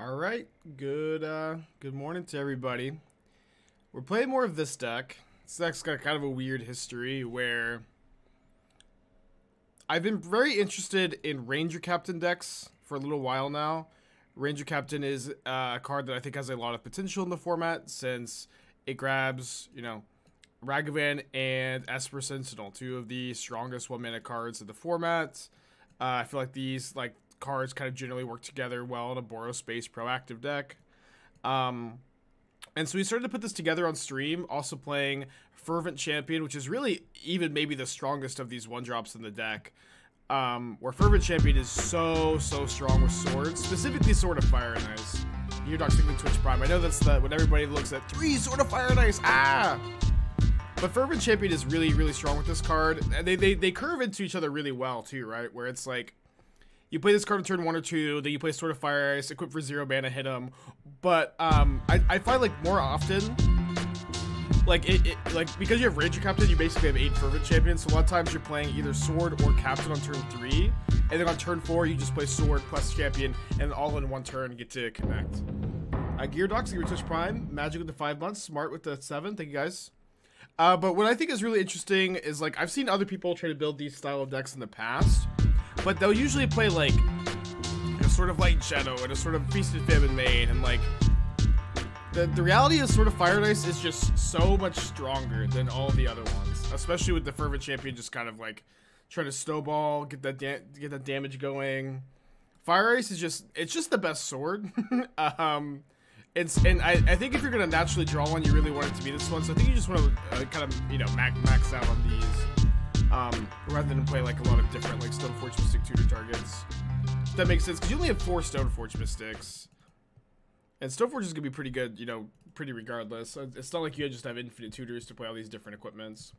All right, good uh, good morning to everybody. We're playing more of this deck. This deck's got kind of a weird history where I've been very interested in Ranger Captain decks for a little while now. Ranger Captain is uh, a card that I think has a lot of potential in the format since it grabs, you know, Ragavan and Esper Sentinel, two of the strongest one mana cards in the format. Uh, I feel like these like cards kind of generally work together well in a Boros Space proactive deck. Um, and so we started to put this together on stream, also playing Fervent Champion, which is really even maybe the strongest of these one drops in the deck. Um, where Fervent Champion is so, so strong with swords, specifically Sword of Fire and Ice. You're not sticking Twitch Prime. I know that's the when everybody looks at three Sword of Fire and Ice. Ah! But Fervent Champion is really, really strong with this card. And they, they, they curve into each other really well, too, right? Where it's like, you play this card on turn one or two, then you play Sword of Fire Ice, equip for zero mana, hit them. But um, I, I find like more often, like it, it, like because you have Ranger Captain, you basically have eight Fervent Champions. So a lot of times you're playing either Sword or Captain on turn three, and then on turn four you just play Sword plus Champion, and all in one turn get to connect. Uh, Gear Docs, Gear Touch Prime, Magic with the five months, Smart with the seven. Thank you guys. Uh, but what I think is really interesting is like I've seen other people try to build these style of decks in the past but they'll usually play like a sort of light shadow and a Sword of Feast and Famine main and like the, the reality is Sword of Fire and Ice is just so much stronger than all the other ones especially with the fervent champion just kind of like trying to snowball get that get that damage going. Fire ice is just it's just the best sword. Um it's and I, I think if you're gonna naturally draw one you really want it to be this one so i think you just want to uh, kind of you know max max out on these um, rather than play like a lot of different like Stoneforge Mystic tutor targets. If that makes sense, because you only have four Stoneforge Mystics. And Stoneforge is to be pretty good, you know, pretty regardless. It's not like you just have infinite tutors to play all these different equipments.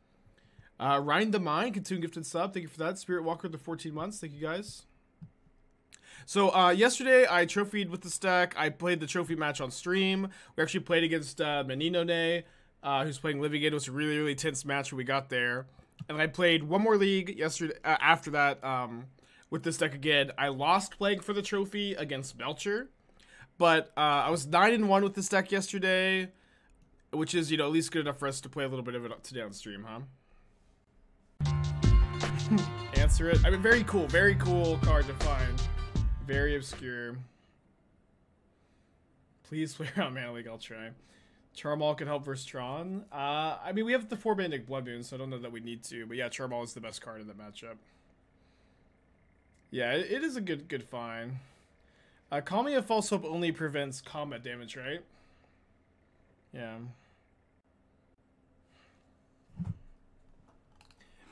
Uh, Ryan the Mind, continue gifted sub. Thank you for that. Spirit Walker, the 14 months. Thank you guys. So uh, yesterday I trophied with the stack. I played the trophy match on stream. We actually played against uh, Menino Ne, uh, who's playing Living End. It was a really, really tense match when we got there and I played one more league yesterday. Uh, after that, um, with this deck again, I lost playing for the trophy against Belcher, but uh, I was nine and one with this deck yesterday, which is you know at least good enough for us to play a little bit of it today on stream, huh? Answer it. I mean, very cool, very cool card to find. Very obscure. Please play around Mana Leak. I'll try. Charmal can help versus Tron. Uh, I mean, we have the four Bandic Blood Moon, so I don't know that we need to. But yeah, Charmal is the best card in the matchup. Yeah, it, it is a good good find. Uh, Kami of False Hope only prevents combat damage, right? Yeah.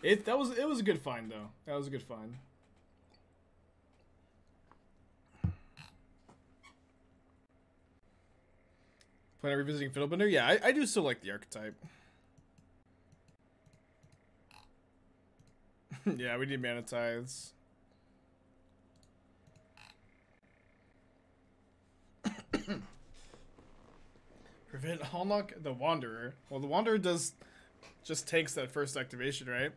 It that was it was a good find though. That was a good find. Plan on revisiting Fiddlebender? Yeah, I, I do still like the archetype. yeah, we need mana tithes. Prevent Hallnock the Wanderer. Well, the Wanderer does just takes that first activation, right?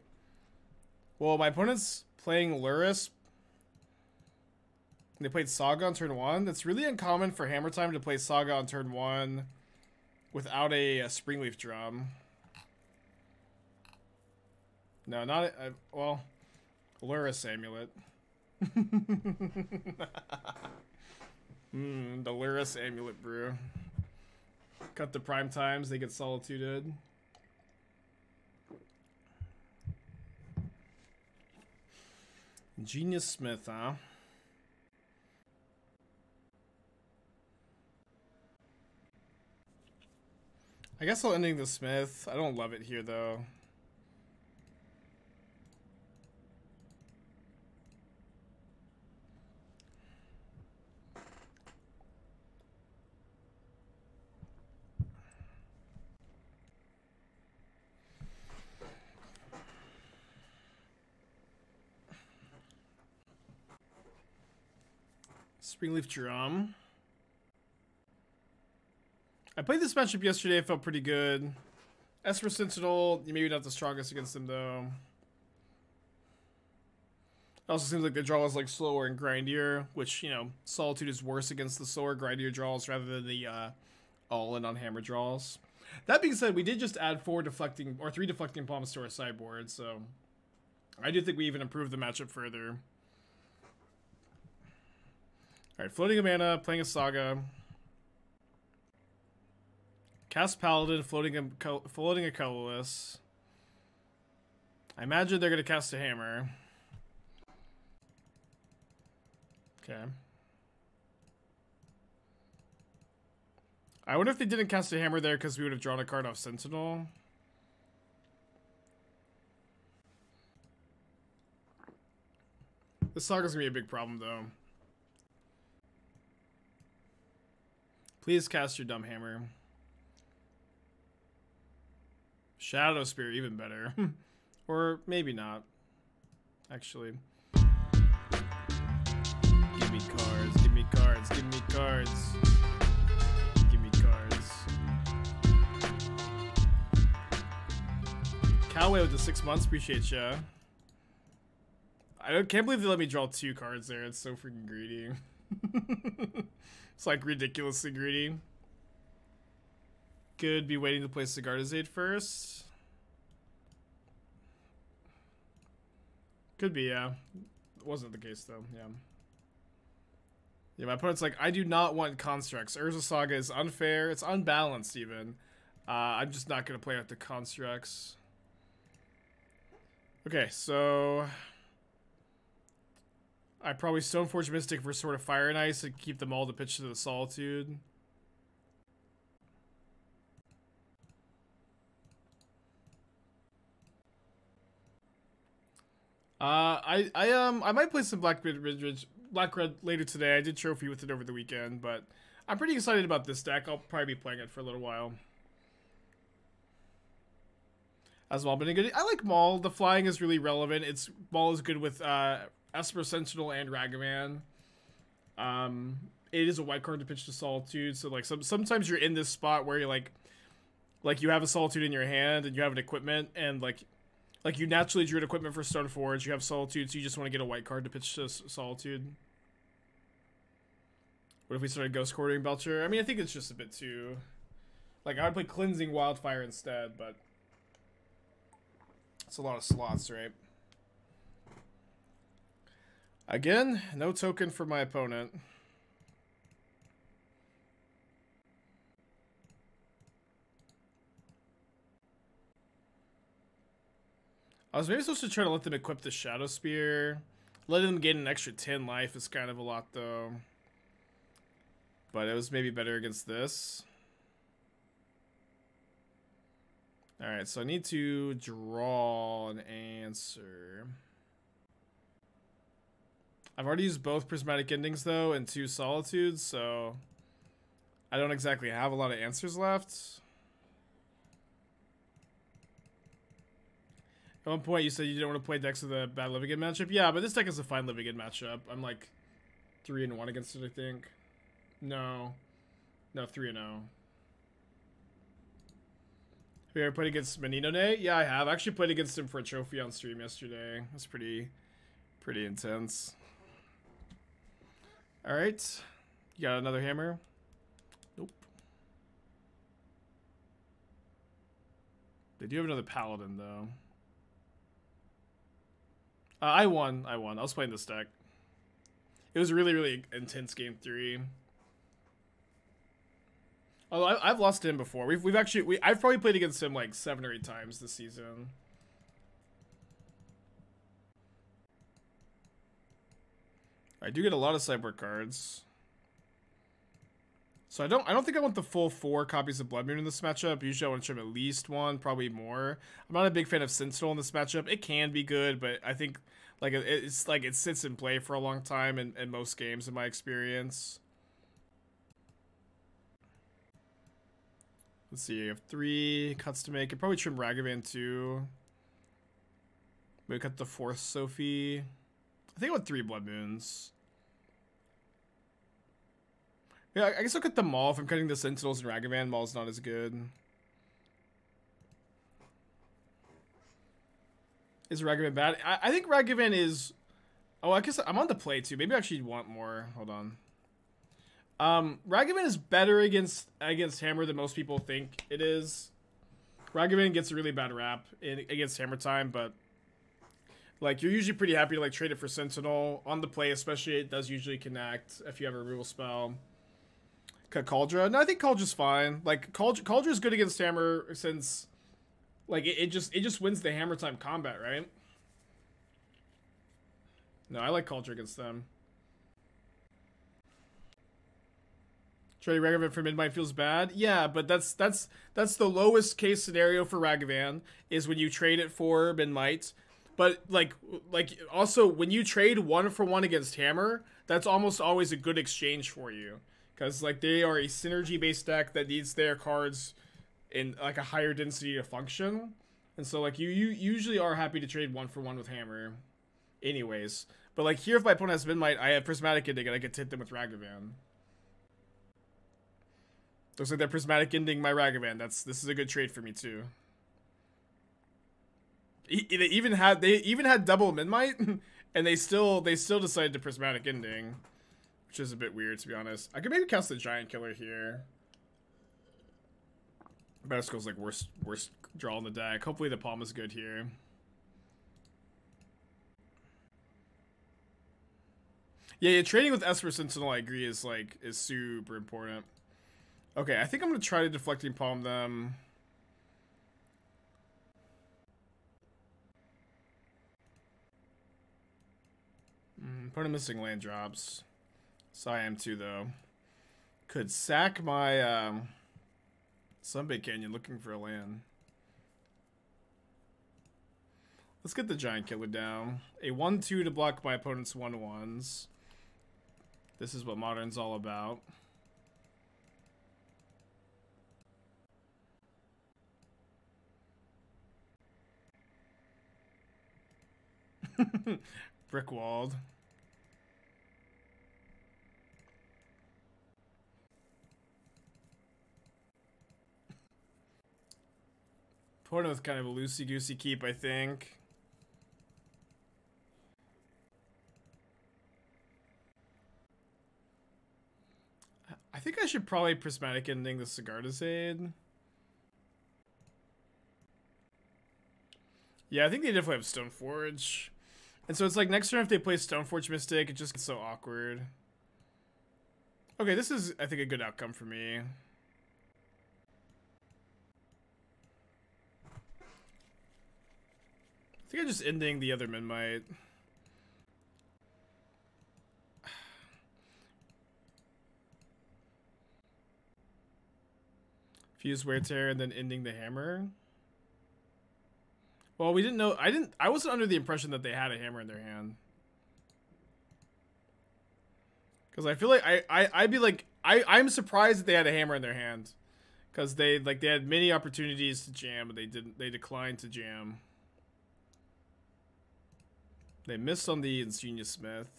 Well, my opponent's playing Lurrus. They played Saga on turn one. That's really uncommon for Hammer Time to play Saga on turn one without a, a Springleaf drum. No, not a, a well, Lurrus Amulet. Hmm, the Lurrus Amulet brew. Cut the prime times, they get solituded. Genius Smith, huh? I guess I'll ending the Smith. I don't love it here though. Springleaf Drum. I played this matchup yesterday. It felt pretty good. Esper Sentinel, maybe not the strongest against them, though. It also seems like the draw is like slower and grindier, which you know Solitude is worse against the slower, grindier draws rather than the uh, all in on hammer draws. That being said, we did just add four deflecting or three deflecting palms to our sideboard, so I do think we even improved the matchup further. All right, floating a mana, playing a saga. Cast Paladin, floating a floating a colorless. I imagine they're gonna cast a hammer. Okay. I wonder if they didn't cast a hammer there because we would have drawn a card off Sentinel. This saga's gonna be a big problem though. Please cast your dumb hammer. Shadow Spear, even better. Hmm. or maybe not. Actually. Give me cards, give me cards, give me cards. Give me cards. Cowway with the six months, appreciate ya. I can't believe they let me draw two cards there. It's so freaking greedy. it's like ridiculously greedy. Could be waiting to play Sigarda's Aid first. Could be, yeah. Wasn't the case though, yeah. Yeah, my opponent's like, I do not want constructs. Urza Saga is unfair. It's unbalanced even. Uh, I'm just not going to play out the constructs. Okay, so... I probably Stoneforge Mystic for Sword of Fire and Ice to keep them all to pitch to the Solitude. Uh, I I um I might play some Black Ridge, Black Red later today. I did trophy with it over the weekend, but I'm pretty excited about this deck. I'll probably be playing it for a little while. As been good. I like Maul. The flying is really relevant. It's Maul is good with uh, Esper Sentinel and Ragavan. Um, it is a white card to pitch to Solitude, so like some sometimes you're in this spot where you're like, like you have a Solitude in your hand and you have an equipment and like like you naturally drew an equipment for Stoneforge, you have Solitude, so you just want to get a white card to pitch to Solitude. What if we started Ghost Quartering Belcher? I mean, I think it's just a bit too... Like, I would play Cleansing Wildfire instead, but... It's a lot of slots, right? Again, no token for my opponent. I was maybe supposed to try to let them equip the Shadow Spear. Letting them gain an extra 10 life is kind of a lot, though. But it was maybe better against this. Alright, so I need to draw an answer. I've already used both Prismatic Endings, though, and two Solitudes, so... I don't exactly have a lot of answers left. At one point, you said you didn't want to play decks with a bad Living End matchup. Yeah, but this deck is a fine Living End matchup. I'm like 3 and 1 against it, I think. No. No, 3 and 0. Have you ever played against Menino Nay? Yeah, I have. I actually played against him for a trophy on stream yesterday. That's pretty, pretty intense. Alright. You got another hammer? Nope. They do have another paladin, though. Uh, I won. I won. I was playing this deck. It was really, really intense game three. Although I, have lost to him before. We've we've actually we I've probably played against him like seven or eight times this season. I do get a lot of cyber cards. So I don't I don't think I want the full four copies of Blood Moon in this matchup. Usually I want to trim at least one, probably more. I'm not a big fan of Sentinel in this matchup. It can be good, but I think like it's like it sits in play for a long time in, in most games in my experience. Let's see, you have three cuts to make. I probably trim Ragavan too. Maybe we cut the fourth Sophie. I think I want three Blood Moons. Yeah, I guess I'll the Maul if I'm cutting the Sentinels and Ragavan. Maul's not as good. Is Ragavan bad? I, I think Ragavan is Oh, I guess I'm on the play too. Maybe I actually want more. Hold on. Um, Ragavan is better against against Hammer than most people think it is. Ragavan gets a really bad rap in, against Hammer time, but like you're usually pretty happy to like trade it for Sentinel on the play, especially it does usually connect if you have a removal spell. Cut Kaldra. No, I think Kaldra's fine. Like Kaldra, Kaldra's good against Hammer since like it, it just it just wins the Hammer time combat, right? No, I like Kaldra against them. Trading Ragavan for Midnight feels bad. Yeah, but that's that's that's the lowest case scenario for Ragavan is when you trade it for Midnight. But like like also when you trade one for one against Hammer, that's almost always a good exchange for you. Because like they are a synergy based deck that needs their cards in like a higher density to function. And so like you you usually are happy to trade one for one with Hammer. Anyways. But like here if my opponent has Midnight, I have Prismatic Ending and I get to hit them with Ragavan. Looks like they're prismatic ending my Ragavan. That's this is a good trade for me too. they even had they even had double Midnight, and they still they still decided to prismatic ending, which is a bit weird to be honest. I could maybe cast the giant killer here. Batterskull's like worst worst draw in the deck. Hopefully the palm is good here. Yeah, yeah, trading with Esper Sentinel, I agree, is like is super important. Okay, I think I'm to try to deflecting palm them. Mm, part of missing land drops. So I am too, though. Could sack my um, Sunbaked Canyon looking for a land. Let's get the Giant Killer down. A 1-2 to block my opponent's 1-1s. This is what Modern's all about. Brick with kind of a loosey-goosey keep, I think. I think I should probably prismatic ending the Sigarda's Aid. Yeah, I think they definitely have Stoneforge. And so it's like next turn if they play Stoneforge Mystic, it just gets so awkward. Okay, this is, I think, a good outcome for me. I think I'm just ending the other Midnight. Fuse Wear Tear and then ending the hammer. Well, we didn't know. I didn't. I wasn't under the impression that they had a hammer in their hand. Because I feel like I, I I'd be like I I'm surprised that they had a hammer in their hand, because they like they had many opportunities to jam, but they didn't. They declined to jam. They missed on the Ingenious Smith.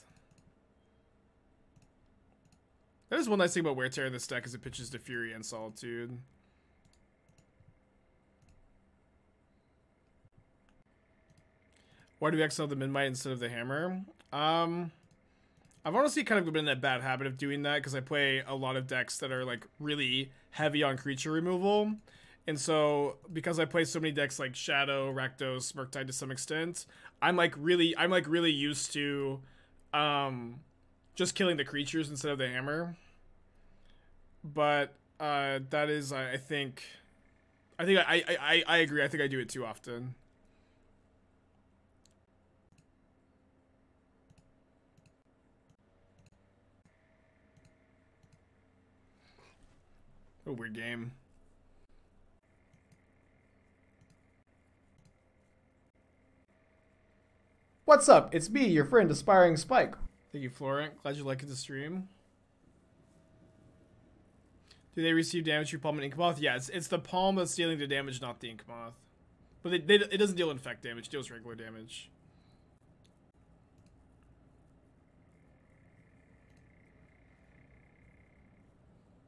That is one nice thing about Wear Tear in this deck is it pitches to Fury and Solitude. Why do we exile the Midnight instead of the Hammer? Um, I've honestly kind of been in a bad habit of doing that because I play a lot of decks that are like really heavy on creature removal. And so because I play so many decks like Shadow, Rakdos, Murktide to some extent, I'm like really I'm like really used to um just killing the creatures instead of the hammer. But uh that is I, I think I think I, I I agree. I think I do it too often. A weird game. What's up? It's me, your friend, Aspiring Spike. Thank you, Florent. Glad you liked the stream. Do they receive damage through Palm and Inkmoth? Yeah, it's, it's the Palm that's dealing the damage, not the Inkmoth. But they, they, it doesn't deal infect damage, it deals regular damage.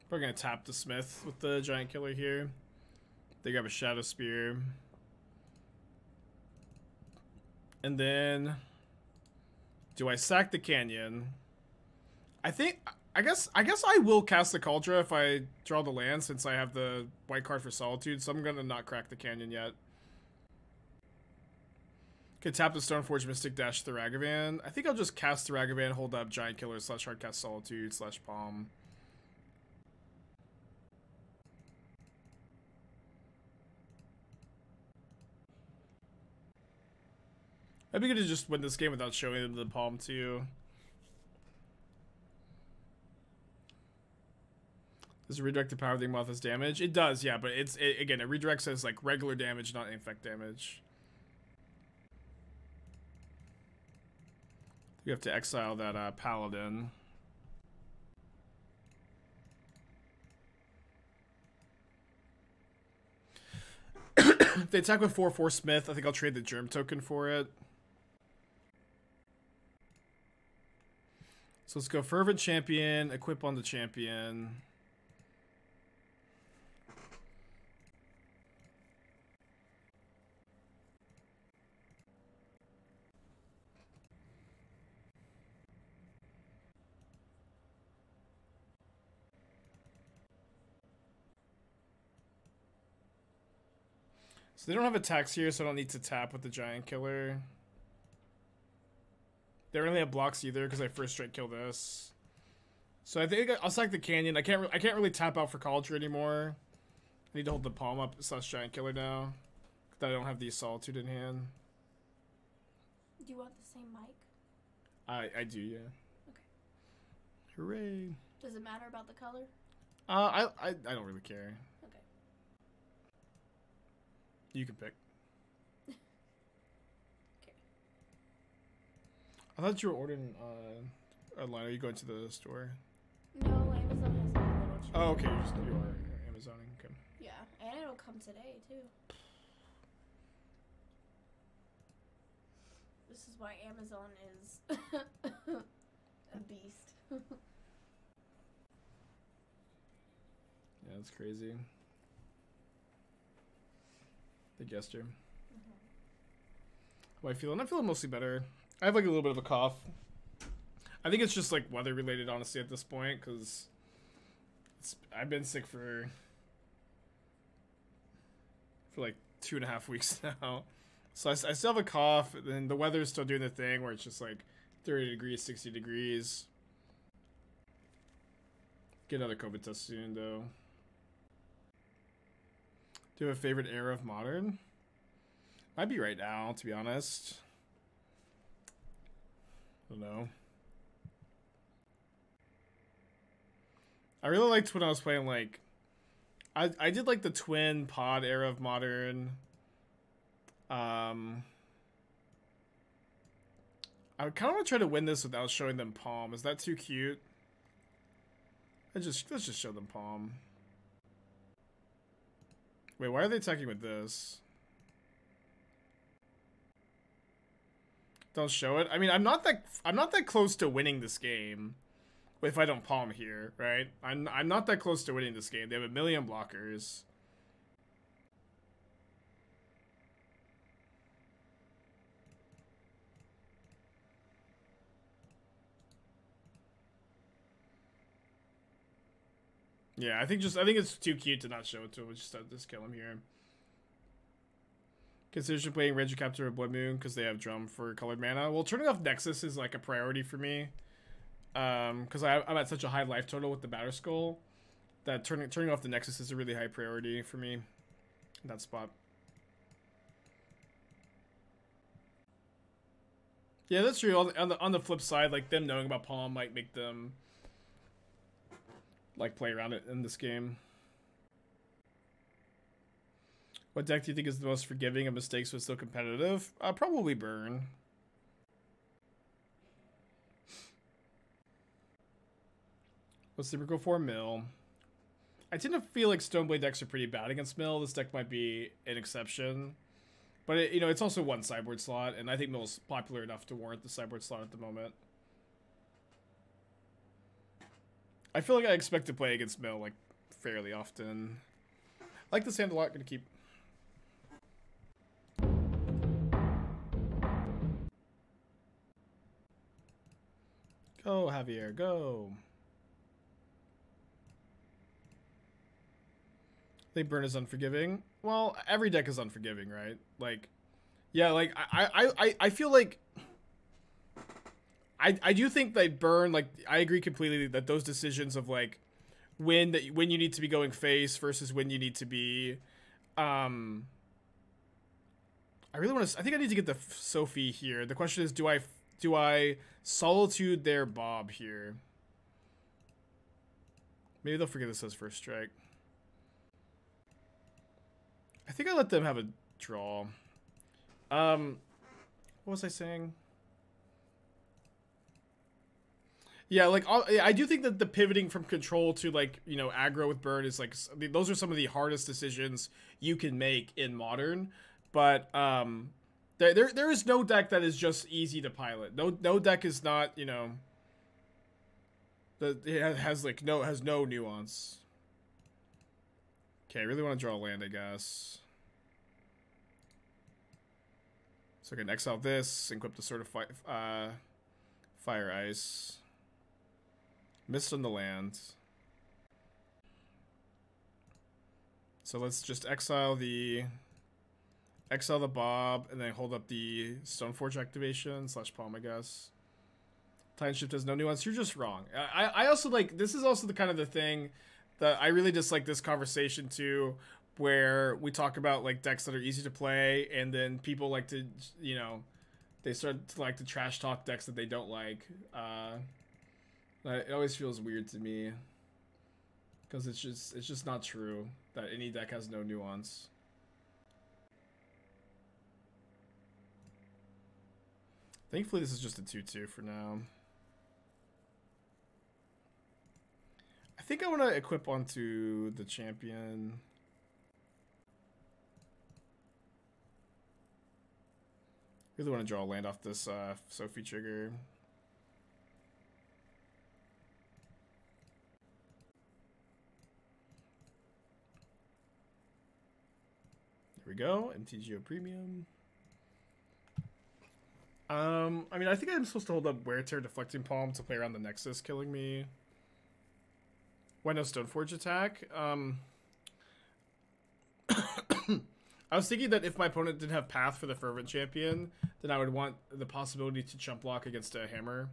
We're gonna tap the Smith with the Giant Killer here. They grab a Shadow Spear. And then Do I sack the canyon? I think I guess I guess I will cast the Kaldra if I draw the land since I have the white card for Solitude, so I'm gonna not crack the canyon yet. Could tap the Stoneforge Mystic dash the Ragavan. I think I'll just cast the Ragavan, hold up Giant Killer slash Hardcast Solitude slash Palm. I'd be good to just win this game without showing them the palm too. Does it redirect the power the Moth as damage? It does, yeah, but it's it, again it redirects as like regular damage, not infect damage. You have to exile that uh, paladin. if they attack with 4-4 Smith, I think I'll trade the Germ token for it. So let's go Fervent Champion, equip on the champion. So they don't have attacks here, so I don't need to tap with the Giant Killer. They don't really have blocks either because I first straight kill this. So I think I'll sack the Canyon. I can't I can't really tap out for Kaldra anymore. I need to hold the Palm up slash Giant Killer now. That I don't have the Solitude in hand. Do you want the same mic? I I do, yeah. Okay. Hooray. Does it matter about the color? Uh, I, I, I don't really care. Okay. You can pick. I thought you were ordering uh, online. Are you going to the store? No, Amazon has a little. Oh, okay. You just you are Amazoning. Okay. Yeah, and it'll come today too. This is why Amazon is a beast. Yeah, that's crazy. The gesture. How am I feeling? I'm feeling mostly better. I have like a little bit of a cough. I think it's just like weather related, honestly, at this point, because I've been sick for for like two and a half weeks now. So I still have a cough, and the weather's still doing the thing where it's just like 30 degrees, 60 degrees. Get another COVID test soon, though. Do you have a favorite era of modern? Might be right now, to be honest. I don't know. I really liked when I was playing like I I did like the twin pod era of modern. Um I kind of want to try to win this without showing them palm. Is that too cute? I just let's just show them palm. Wait, why are they attacking with this? Don't show it. I mean, I'm not that I'm not that close to winning this game. If I don't palm here, right? I'm I'm not that close to winning this game. They have a million blockers. Yeah, I think just I think it's too cute to not show it to him. Just uh, just kill him here. Consider playing Ranger Captain or Blood Moon because they have drum for colored mana. Well, turning off Nexus is like a priority for me. Um, because I'm at such a high life total with the Batter Skull that turning turning off the Nexus is a really high priority for me. That spot. Yeah, that's true. On the, on the on the flip side, like them knowing about Palm might make them like play around it in this game. What deck do you think is the most forgiving of mistakes but still competitive? Uh, probably Burn. What's the go for? Mill. I tend to feel like Stoneblade decks are pretty bad against Mill. This deck might be an exception. But, it, you know, it's also one sideboard slot, and I think Mill's popular enough to warrant the sideboard slot at the moment. I feel like I expect to play against Mill, like, fairly often. I like this hand a lot. Gonna keep Go, Javier, go. They burn is unforgiving. Well, every deck is unforgiving, right? Like, yeah, like I, I, I, I feel like I, I do think that burn like I agree completely that those decisions of like when that when you need to be going face versus when you need to be um I really want to I think I need to get the Sophie here. The question is do I do I solitude their Bob here? Maybe they'll forget this as first strike. I think I let them have a draw. Um what was I saying? Yeah, like I do think that the pivoting from control to like you know aggro with burn is like those are some of the hardest decisions you can make in modern. But um, there there, there is no deck that is just easy to pilot. No no deck is not you know. The it has like no has no nuance. Okay, I really want to draw a land, I guess. So I can exile this, equip the sort uh, fire ice. Mist on the land. So let's just exile the exile the Bob and then hold up the Stoneforge activation slash palm, I guess. Time shift has no nuance. You're just wrong. I I also like this is also the kind of the thing that I really dislike this conversation too, where we talk about like decks that are easy to play, and then people like to you know they start to like to trash talk decks that they don't like. Uh, it always feels weird to me because it's just it's just not true that any deck has no nuance. Thankfully, this is just a 2-2 for now. I think I want to equip onto the champion. Really want to draw a land off this uh, Sophie trigger. There we go. MTGO Premium. Um, I mean, I think I'm supposed to hold up Wear Tear Deflecting Palm to play around the Nexus, killing me. Why no Stoneforge attack? Um, I was thinking that if my opponent didn't have Path for the Fervent Champion, then I would want the possibility to jump block against a Hammer.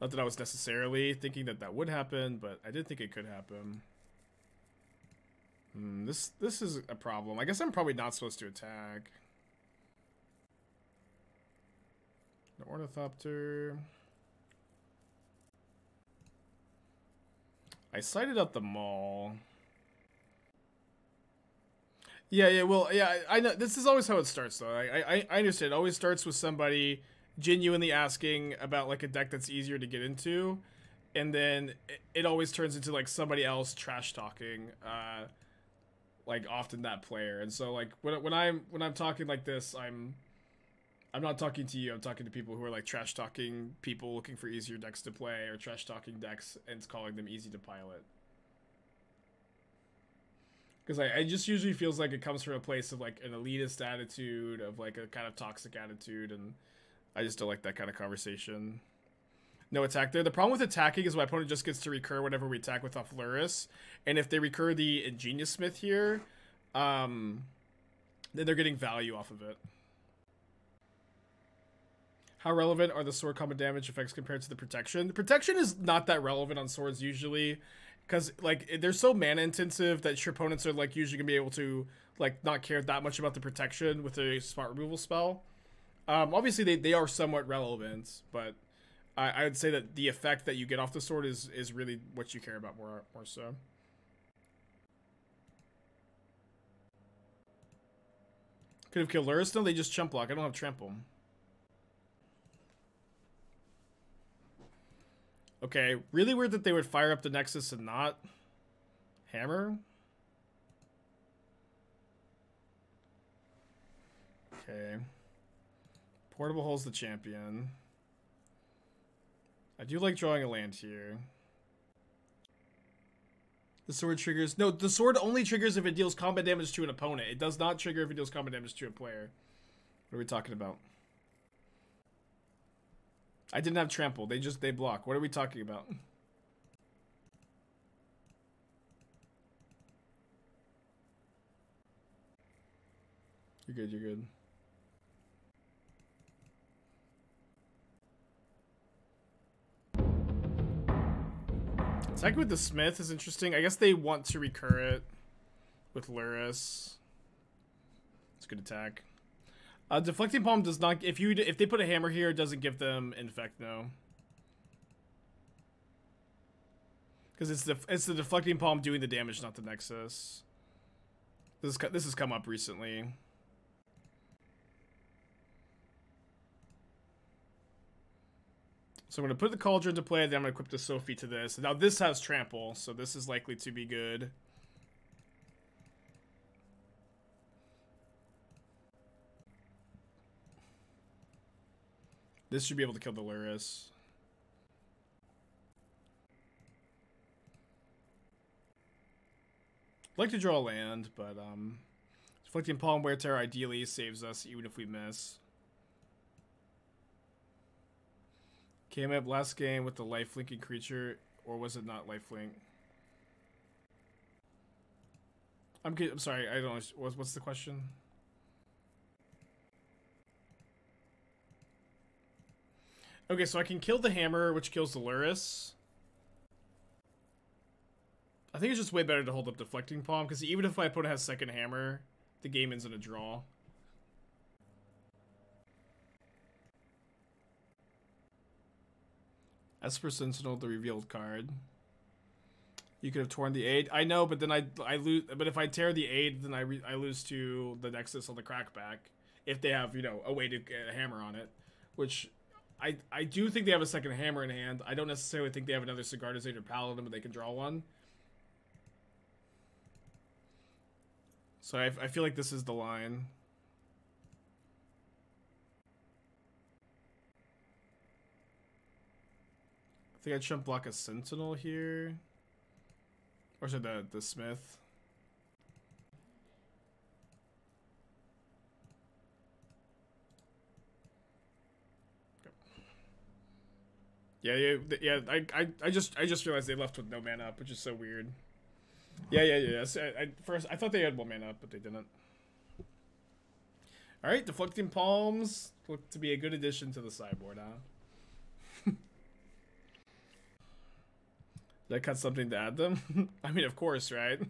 Not that I was necessarily thinking that that would happen, but I did think it could happen. Hmm, this this is a problem. I guess I'm probably not supposed to attack. The Ornithopter. I sighted out the Maul. Yeah, yeah, well, yeah, I, I know. This is always how it starts, though. I, I, I understand. It always starts with somebody genuinely asking about, like, a deck that's easier to get into. And then it, it always turns into, like, somebody else trash-talking. Uh, like often that player. And so like when when I'm when I'm talking like this, I'm I'm not talking to you. I'm talking to people who are like trash talking people looking for easier decks to play or trash talking decks and calling them easy to pilot. Because I, just usually feels like it comes from a place of like an elitist attitude, of like a kind of toxic attitude, and I just don't like that kind of conversation. No attack there. The problem with attacking is my opponent just gets to recur whenever we attack with off. And if they recur the Ingenious Smith here, um, then they're getting value off of it. How relevant are the sword combat damage effects compared to the protection? The protection is not that relevant on swords usually, because like they're so mana intensive that your opponents are like usually gonna be able to like not care that much about the protection with a smart removal spell. Um, obviously they, they are somewhat relevant, but I, I would say that the effect that you get off the sword is is really what you care about more more so. Could have killed Lurrus. They just chump block. I don't have trample. Okay, really weird that they would fire up the Nexus and not Hammer. Okay. Portable holds the champion. I do like drawing a land here. The sword triggers... No, the sword only triggers if it deals combat damage to an opponent. It does not trigger if it deals combat damage to a player. What are we talking about? I didn't have trample. They just they block. What are we talking about? You're good. You're good. Attack with the Smith is interesting. I guess they want to recur it with Lurrus. It's a good attack. Uh, deflecting palm does not. If you if they put a hammer here, it doesn't give them infect no. Because it's the it's the deflecting palm doing the damage, not the nexus. This is, this has come up recently. So I'm going to put the Kaldra into play, then I'm going to equip the Sophie to this. Now this has Trample, so this is likely to be good. This should be able to kill the Lurrus. I'd like to draw a land, but um, Deflecting Palm Wear Tear ideally saves us even if we miss. Came up last game with the life-linking creature, or was it not lifelink? I'm I'm sorry, I don't. What's the question? Okay, so I can kill the hammer, which kills the Lurrus. I think it's just way better to hold up deflecting palm because even if my opponent has second hammer, the game ends in a draw. Esper Sentinel, the revealed card. You could have torn the aid. I know, but then I I lose. But if I tear the aid, then I re, I lose to the Nexus on the crackback. If they have you know a way to get a hammer on it, which I I do think they have a second hammer in hand. I don't necessarily think they have another Sigarda's or Paladin, but they can draw one. So I, I feel like this is the line. I think I jump block a Sentinel here. Or should the the Smith? Yeah, yeah, yeah. I, I, I just, I just realized they left with no man up, which is so weird. Yeah, yeah, yeah. So I, I, first, I thought they had one man up, but they didn't. All right, deflecting palms look to be a good addition to the sideboard, huh? Did I cut something to add them? I mean, of course, right?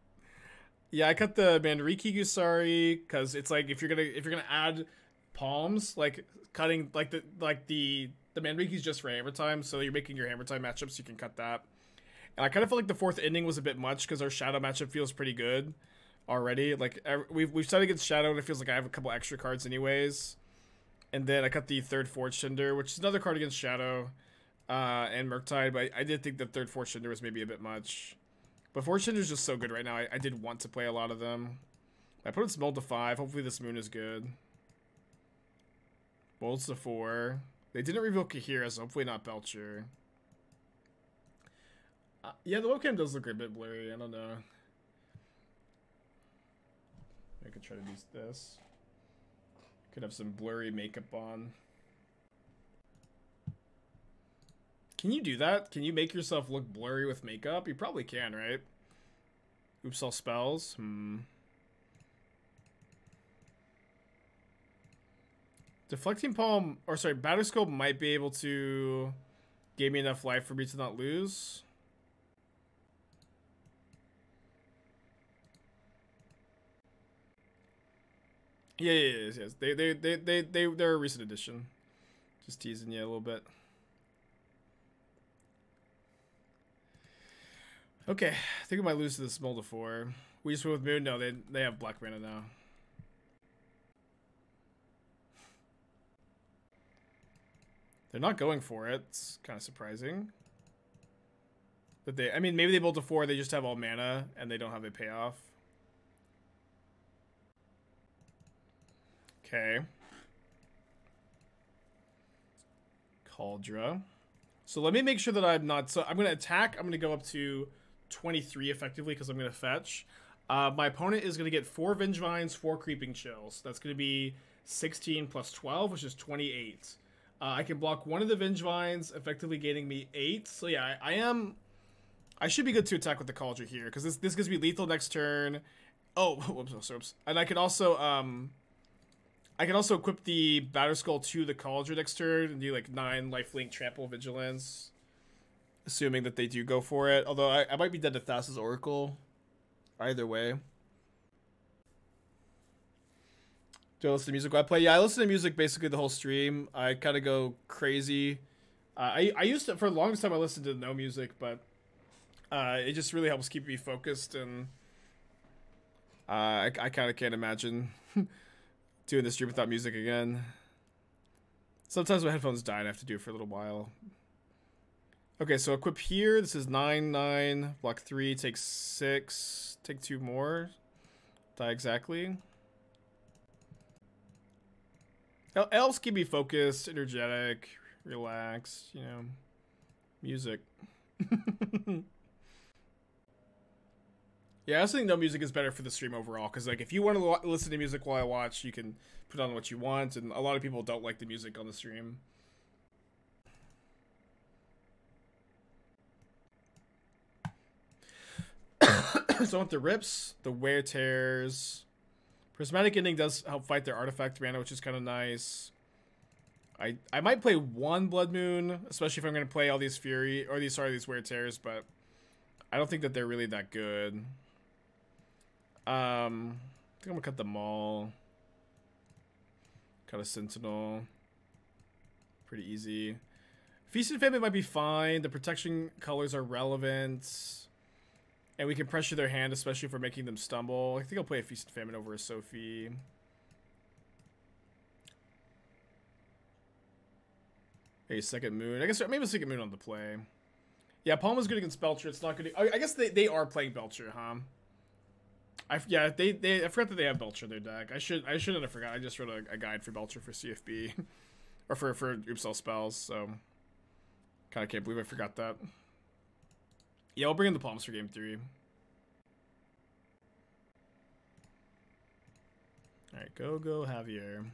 yeah, I cut the Manriki-Gusari because it's like if you're gonna if you're gonna add palms, like cutting like the like the the Manriki's just for hammer time, so you're making your hammer time matchups, you can cut that. And I kind of felt like the fourth ending was a bit much because our shadow matchup feels pretty good already. Like we've we've started against shadow, and it feels like I have a couple extra cards anyways. And then I cut the third Forge Tender, which is another card against shadow uh, and Murktide, but I, I, did think the third Forge Tender was maybe a bit much. But Forge Tender is just so good right now. I, I, did want to play a lot of them. I put its mold to five. Hopefully this moon is good. Bolts to four. They didn't reveal Kaheera, so hopefully not Belcher. Uh, yeah, the webcam does look a bit blurry. I don't know. I could try to use this. Could have some blurry makeup on. Can you do that? Can you make yourself look blurry with makeup? You probably can, right? Oops, all spells. Hmm. Deflecting Palm, or sorry, Batterskull might be able to give me enough life for me to not lose. Yeah, yeah, yes, yes. They, they, they, they, they, they're a recent addition. Just teasing you a little bit. Okay, I think we might lose to the Smolder 4. We just went with Moon? No, they, they have Black Mana now. They're not going for it. It's kind of surprising. That they, I mean, maybe they built a 4, they just have all mana, and they don't have a payoff. Okay. Kaldra. So let me make sure that I'm not, so I'm going to attack, I'm going to go up to 23 effectively because I'm going to fetch. Uh, my opponent is going to get four Vengevines, four Creeping Chills. That's going to be 16 plus 12, which is 28. Uh, I can block one of the Vengevines, effectively gaining me eight. So yeah, I, I am. I should be good to attack with the Kaldra here because this this gives me lethal next turn. Oh, whoops, whoops, whoops. And I can also um. I can also equip the Batterskull to the Kaldra next turn and do like nine lifelink trample vigilance. Assuming that they do go for it. Although I, I might be dead to Thassa's Oracle. Either way. Do I listen to music while I play? Yeah, I listen to music basically the whole stream. I kind of go crazy. Uh, I, I used to, for the longest time, I listened to no music, but uh, it just really helps keep me focused. And uh, I, I kind of can't imagine doing this stream without music again. Sometimes my headphones die and I have to do it for a little while. Okay, so equip here. This is 9, 9, block 3, take 6, take 2 more. Die exactly. Elves keep me focused, energetic, relaxed, you know, music. yeah, I think no music is better for the stream overall, because, like, if you want to listen to music while I watch, you can put on what you want, and a lot of people don't like the music on the stream. so I want the rips, the wear tears. Prismatic ending does help fight their artifact mana, which is kind of nice. I I might play one Blood Moon, especially if I'm gonna play all these Fury or these sorry these wear tears, but I don't think that they're really that good. Um, I think I'm gonna cut the Maul. Cut a Sentinel. Pretty easy. Feast and Famine might be fine. The protection colors are relevant. And we can pressure their hand, especially if we're making them stumble. I think I'll play a Feast and Famine over a Sophie. A second moon. I guess maybe a second moon on the play. Yeah, Palm Palma's good against Belcher. It's not good. I, I guess they, they are playing Belcher, huh? I yeah they they I forgot that they have Belcher in their deck. I should I shouldn't have forgot. I just wrote a, a guide for Belcher for CFB, or for for Oops All Spells. So kind of can't believe I forgot that. Yeah, I'll bring in the palms for game three. Alright, go, go, Javier.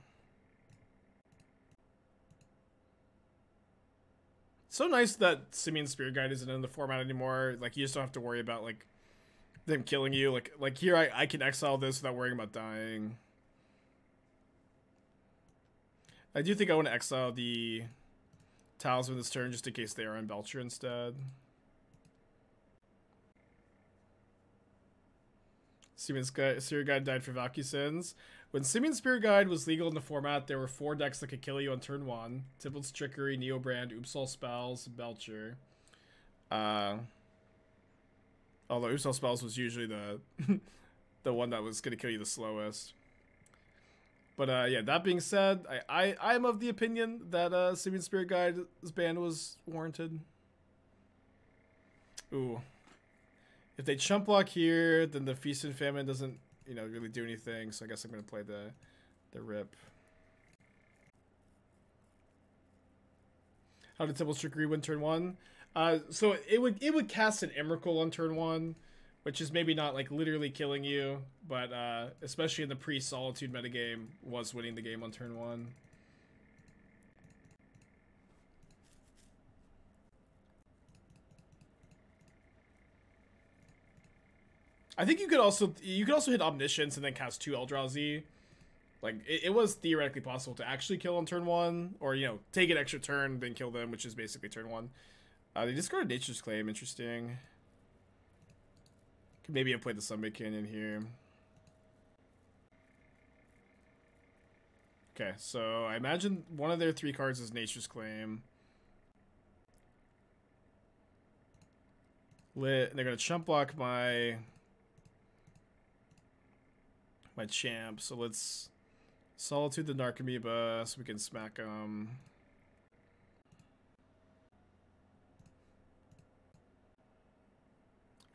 So nice that Simian Spirit Guide isn't in the format anymore. Like, you just don't have to worry about, like, them killing you. Like, like here, I, I can exile this without worrying about dying. I do think I want to exile the Talisman this turn just in case they are on Belcher instead. Simian Spirit Guide died for Valky Sins. When Simian Spirit Guide was legal in the format, there were four decks that could kill you on turn one. Tibalt's Trickery, Neobrand, Oops All Spells, Belcher. Uh, although Oops All Spells was usually the the one that was going to kill you the slowest. But uh, yeah, that being said, I, I, I'm of the opinion that uh, Simian Spirit Guide's ban was warranted. Ooh, if they chump block here, then the Feast and Famine doesn't, you know, really do anything. So I guess I'm going to play the, the Rip. How did Tibalt's Trickery win turn one? Uh, so it would it would cast an Emrakul on turn one, which is maybe not like literally killing you, but uh, especially in the pre-Solitude metagame, was winning the game on turn one. I think you could also you could also hit Omniscience and then cast two Eldrazi. Like it, it, was theoretically possible to actually kill on turn one, or you know take an extra turn then kill them, which is basically turn one. Uh, they discarded Nature's Claim. Interesting. Could maybe have played the Sunbaked Canyon here. Okay, so I imagine one of their three cards is Nature's Claim. Lit. They're gonna chump block my my champ. So let's Solitude the Narcomoeba so we can smack him.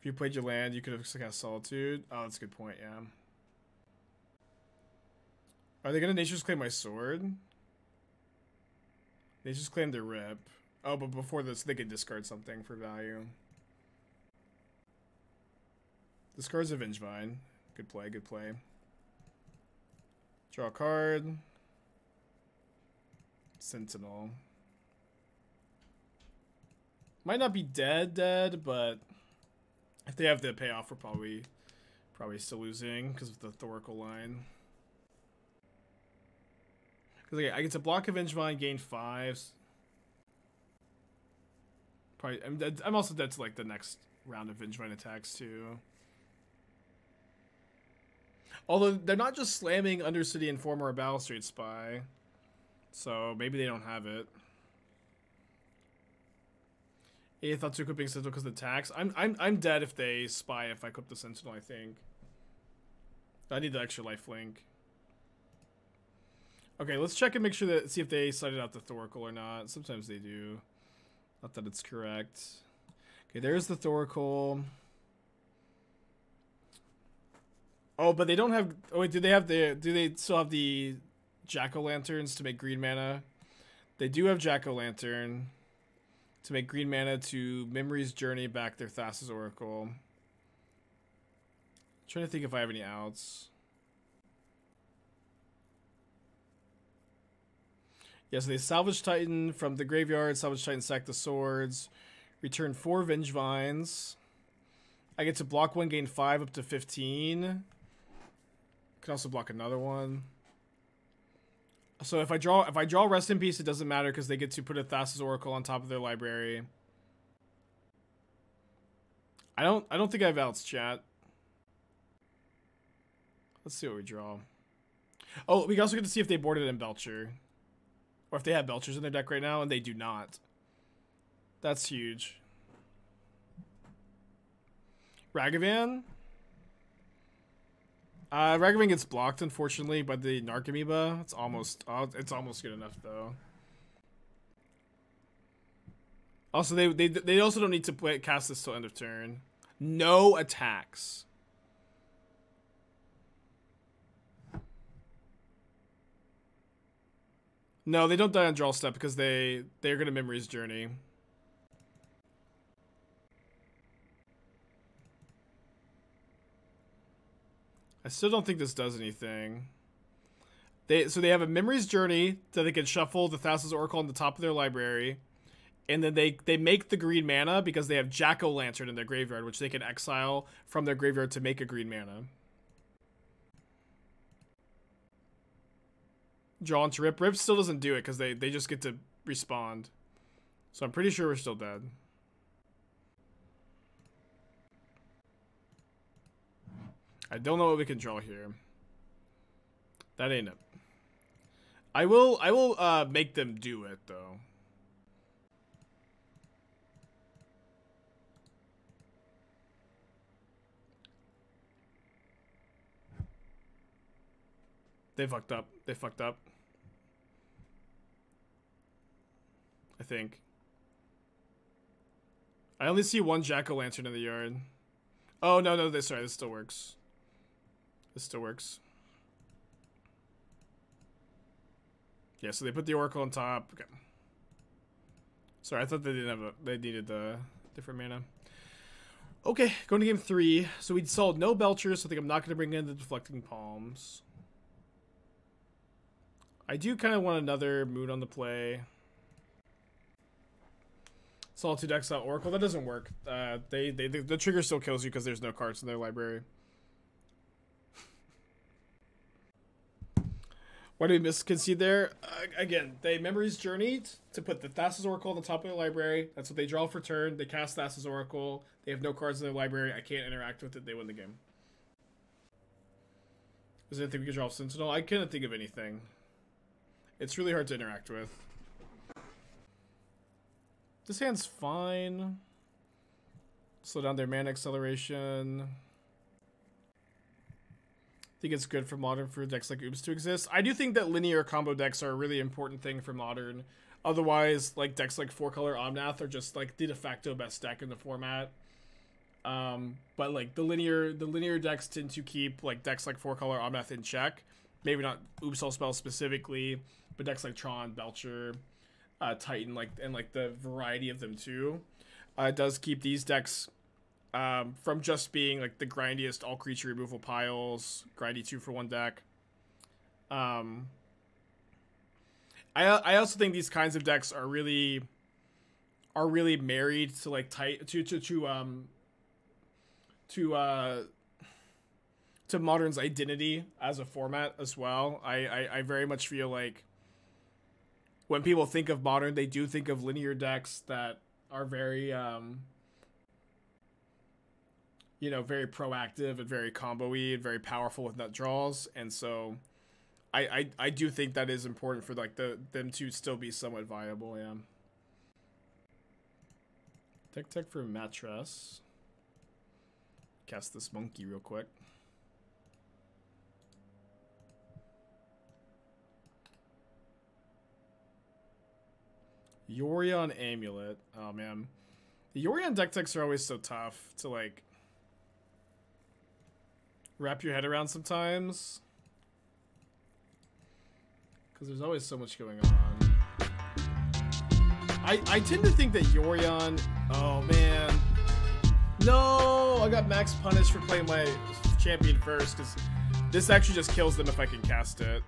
If you played your land, you could have cast Solitude. Oh, that's a good point, yeah. Are they gonna Nature's Claim my sword? Nature's Claim their rip. Oh, but before this, they could discard something for value. Discards a Vengevine. Good play, good play. Draw a card. Sentinel. Might not be dead dead, but if they have the payoff, we're probably probably still losing because of the Thoracle line. Because okay, I get to block Avenge gain fives. Probably, I'm, I'm also dead to like the next round of Vengevine attacks too. Although they're not just slamming Undercity Informer or Balustrade Spy. So maybe they don't have it. Yeah, thoughts to equipping Sentinel because of the tax. I'm I'm I'm dead if they spy if I equip the Sentinel, I think. I need the extra life link. Okay, let's check and make sure that see if they cited out the Thoracle or not. Sometimes they do. Not that it's correct. Okay, there's the Thoracle. Oh, but they don't have. Oh wait, do they have the? Do they still have the jack o' lanterns to make green mana? They do have jack o' lantern to make green mana to Memory's Journey back their Thassa's Oracle. I'm trying to think if I have any outs. Yeah, so they salvage Titan from the graveyard, salvage Titan, sack the swords, return four Vengevines. I get to block one, gain five up to 15. Can also block another one. So if I draw if I draw Rest in Peace, it doesn't matter because they get to put a Thassa's Oracle on top of their library. I don't I don't think I have outs, chat. Let's see what we draw. Oh, we also get to see if they boarded in Belcher. Or if they have Belchers in their deck right now, and they do not. That's huge. Ragavan? Uh, Ragavan gets blocked, unfortunately, by the Narcomoeba. It's almost, uh, it's almost good enough, though. Also, they they they also don't need to play, cast this till end of turn. No attacks. No, they don't die on draw step because they they're gonna memories journey. I still don't think this does anything. They so they have a memories journey that they can shuffle the Thassa's Oracle on the top of their library, and then they they make the green mana because they have Jack o' Lantern in their graveyard, which they can exile from their graveyard to make a green mana. Draw into Rip. Rip still doesn't do it because they they just get to respond. So I'm pretty sure we're still dead. I don't know what we can draw here. That ain't it. I will I will uh make them do it though. They fucked up. They fucked up. I think. I only see one jack-o'-lantern in the yard. Oh, no, no, this, sorry, this still works. This still works. Yeah, so they put the oracle on top. Okay. Sorry, I thought they didn't have a. They needed the different mana. Okay, going to game three. So we sold no Belchers, so I think I'm not going to bring in the Deflecting Palms. I do kind of want another Moon on the play. Solitude Exile Oracle. That doesn't work. Uh, they, they, the, the trigger still kills you because there's no cards in their library. Why did we misconcede there? Uh, again, they memories journeyed to put the Thassa's Oracle on the top of the library. That's what they draw for turn. They cast Thassa's Oracle. They have no cards in their library. I can't interact with it. They win the game. Is there anything we could draw Sentinel? I couldn't think of anything. It's really hard to interact with. This hand's fine. Slow down their mana acceleration. Think it's good for modern for decks like Oops to exist. I do think that linear combo decks are a really important thing for modern. Otherwise, like decks like Four Color Omnath are just like the de facto best deck in the format. Um, but like the linear the linear decks tend to keep like decks like Four Color Omnath in check. Maybe not Oops All Spell specifically, but decks like Tron, Belcher, uh, Titan, like and like the variety of them too, uh, does keep these decks um, from just being like the grindiest all creature removal piles, grindy two for one deck. Um, I I also think these kinds of decks are really are really married to like tight to to to um to uh to modern's identity as a format as well. I, I I very much feel like when people think of modern, they do think of linear decks that are very um you know very proactive and very combo-y and very powerful with nut draws and so I, I I do think that is important for like the them to still be somewhat viable yeah tech tech for mattress cast this monkey real quick Yorion Amulet. Oh man. The Yorion deck techs are always so tough to like wrap your head around sometimes. Because there's always so much going on. I, I tend to think that Yorion... Oh, man. No! I got max punished for playing my champion first, because this actually just kills them if I can cast it.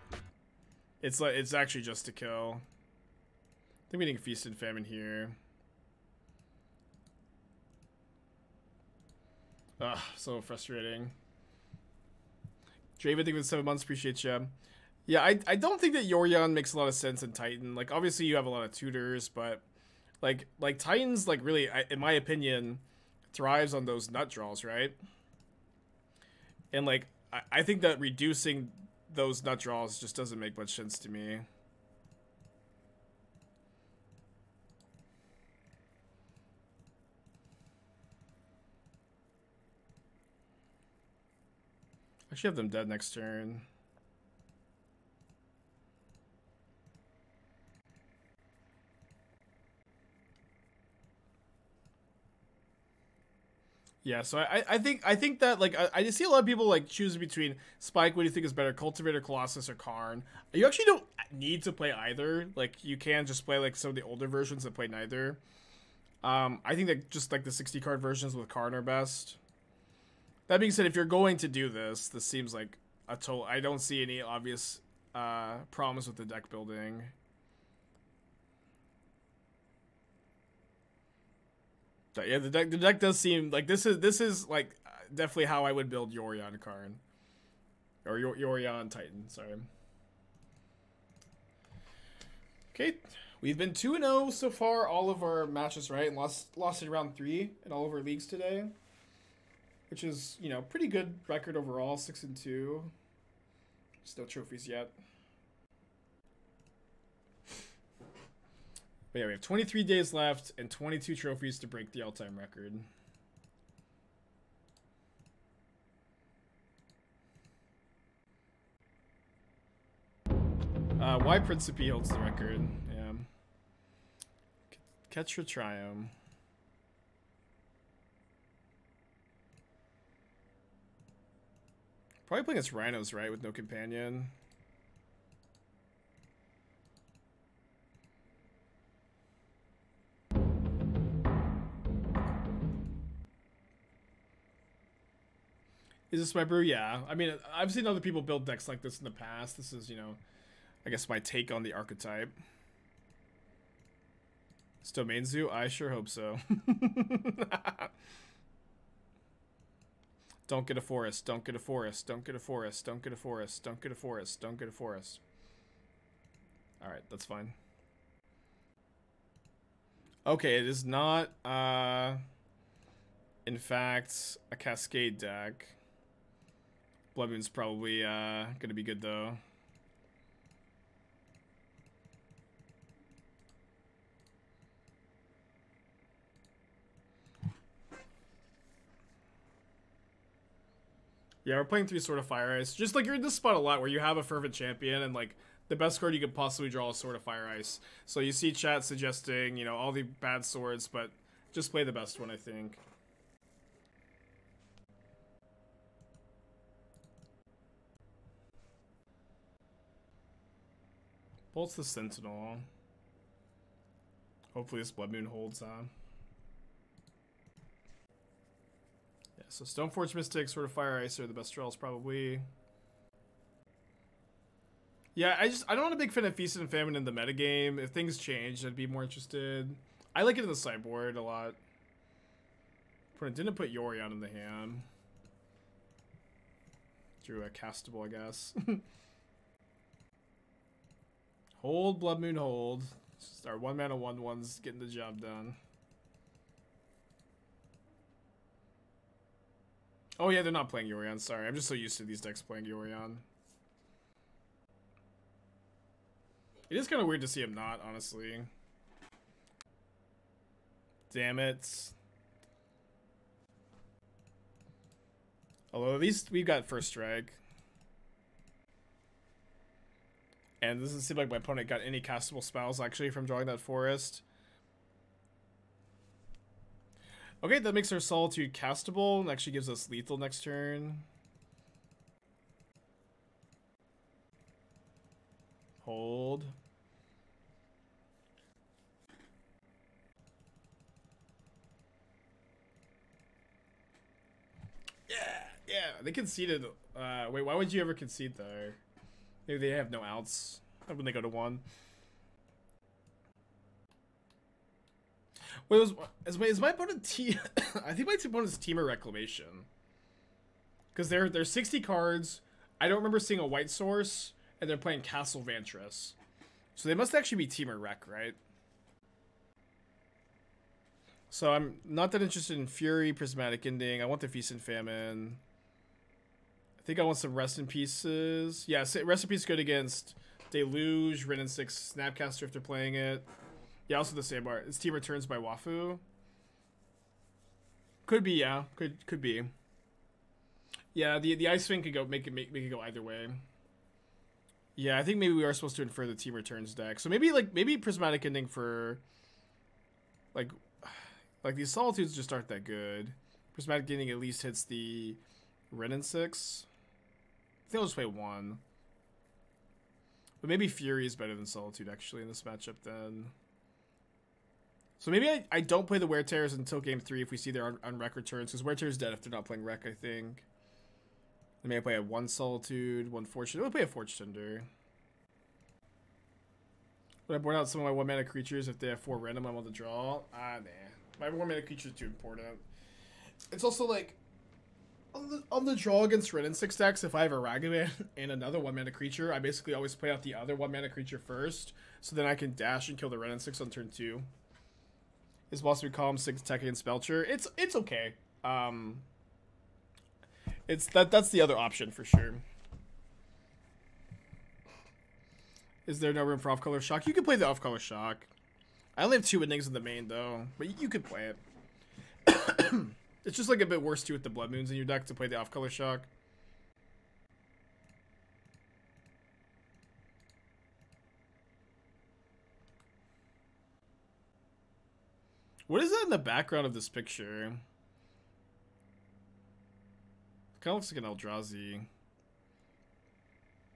It's like it's actually just to kill. I think we need Feast and Famine here. Ugh, so frustrating. Draven, thank you for seven months. Appreciate you. Yeah, I, I don't think that Yorion makes a lot of sense in Titan. Like, obviously you have a lot of tutors, but like like Titans, like really, I, in my opinion, thrives on those nut draws, right? And like, I, I think that reducing those nut draws just doesn't make much sense to me. I should have them dead next turn. Yeah, so I, I think I think that like I, I see a lot of people like choosing between Spike. What do you think is better, Cultivator, Colossus, or Karn? You actually don't need to play either. Like you can just play like some of the older versions that play neither. Um, I think that just like the 60 card versions with Karn are best. That being said, if you're going to do this, this seems like a total. I don't see any obvious uh, problems with the deck building. But yeah, the deck the deck does seem like this is this is like definitely how I would build Yorion Karn. Or Yor Yorion Titan, sorry. Okay, we've been 2 and 0 so far, all of our matches, right? And lost lost in round 3 in all of our leagues today. Which is, you know, pretty good record overall, 6 and 2. Still trophies yet. But yeah, we have 23 days left and 22 trophies to break the all-time record. Uh, why Principe holds the record? Yeah. Your Triumph. Probably playing against Rhinos, right? With no companion. Is this my brew? Yeah. I mean, I've seen other people build decks like this in the past. This is, you know, I guess my take on the archetype. Still main zoo? I sure hope so. don't get a forest. Don't get a forest. Don't get a forest. Don't get a forest. Don't get a forest. Don't get a forest. Alright, that's fine. Okay, it is not, uh... In fact, a Cascade deck. Blood Moon's probably uh, gonna be good though. Yeah, we're playing three Sword of Fire Ice. Just like you're in this spot a lot where you have a Fervent Champion and like the best card you could possibly draw is Sword of Fire Ice. So you see chat suggesting, you know, all the bad swords, but just play the best one, I think. Bolt's the Sentinel. Hopefully this Blood Moon holds on. Yeah, so Stoneforge Mystic, Sword of Fire Ice are the best draws probably. Yeah, I just I don't want a big fan of Feast and Famine in the metagame. If things change, I'd be more interested. I like it in the sideboard a lot. But it didn't put Yori Yorion in the hand. Drew a castable, I guess. hold, Blood Moon, hold. Just our one mana one ones getting the job done. Oh yeah, they're not playing Yorion. Sorry, I'm just so used to these decks playing Yorion. It is kind of weird to see him not, honestly. Damn it. Although at least we've got first strike. And doesn't seem like my opponent got any castable spells actually from drawing that forest. Okay, that makes our Solitude castable and actually gives us lethal next turn. Hold. Yeah, yeah, they conceded. Uh, wait, why would you ever concede there? Maybe they have no outs when they go to one. Wait, was is my, is my opponent T? I think my opponent's Temur Reclamation. Because they're they're 60 cards. I don't remember seeing a white source, and they're playing Castle Vantress. So they must actually be Temur Rec, right? So I'm not that interested in Fury, Prismatic Ending. I want the Feast and Famine. I think I want some Rest in Pieces. Yeah, Rest in Peace good against Deluge, Wrenn and 6, Snapcaster if they're playing it. Yeah, also the same art. This team returns by Wafu. Could be, yeah. Could could be. Yeah, the the Ice Wing could go make it make, make it go either way. Yeah, I think maybe we are supposed to infer the team returns deck. So maybe like maybe prismatic ending for like like these solitudes just aren't that good. Prismatic ending at least hits the Wrenn and six. I think I'll just play one. But maybe Fury is better than Solitude actually in this matchup then. So maybe I, I don't play the Wear Tears until game three if we see their on, on rec returns, because Wear Tears dead if they're not playing rec, I think. I may play a one Solitude, one Fortune. I'll play a Forge Tender. Would I board out some of my one mana creatures if they have four random I'm want to draw? Ah, nah. My one mana creature is too important. It's also like on the, on the draw against and six decks, if I have a Ragavan and another one mana creature, I basically always play out the other one mana creature first, so then I can dash and kill the and six on turn two. Is boss we call him six tech against Belcher. It's it's okay. Um, it's that that's the other option for sure. Is there no room for off color shock? You can play the off color shock. I only have two Endings in the main though, but you could play it. it's just like a bit worse too with the blood moons in your deck to play the off color shock. What is that in the background of this picture? Kind of looks like an Eldrazi.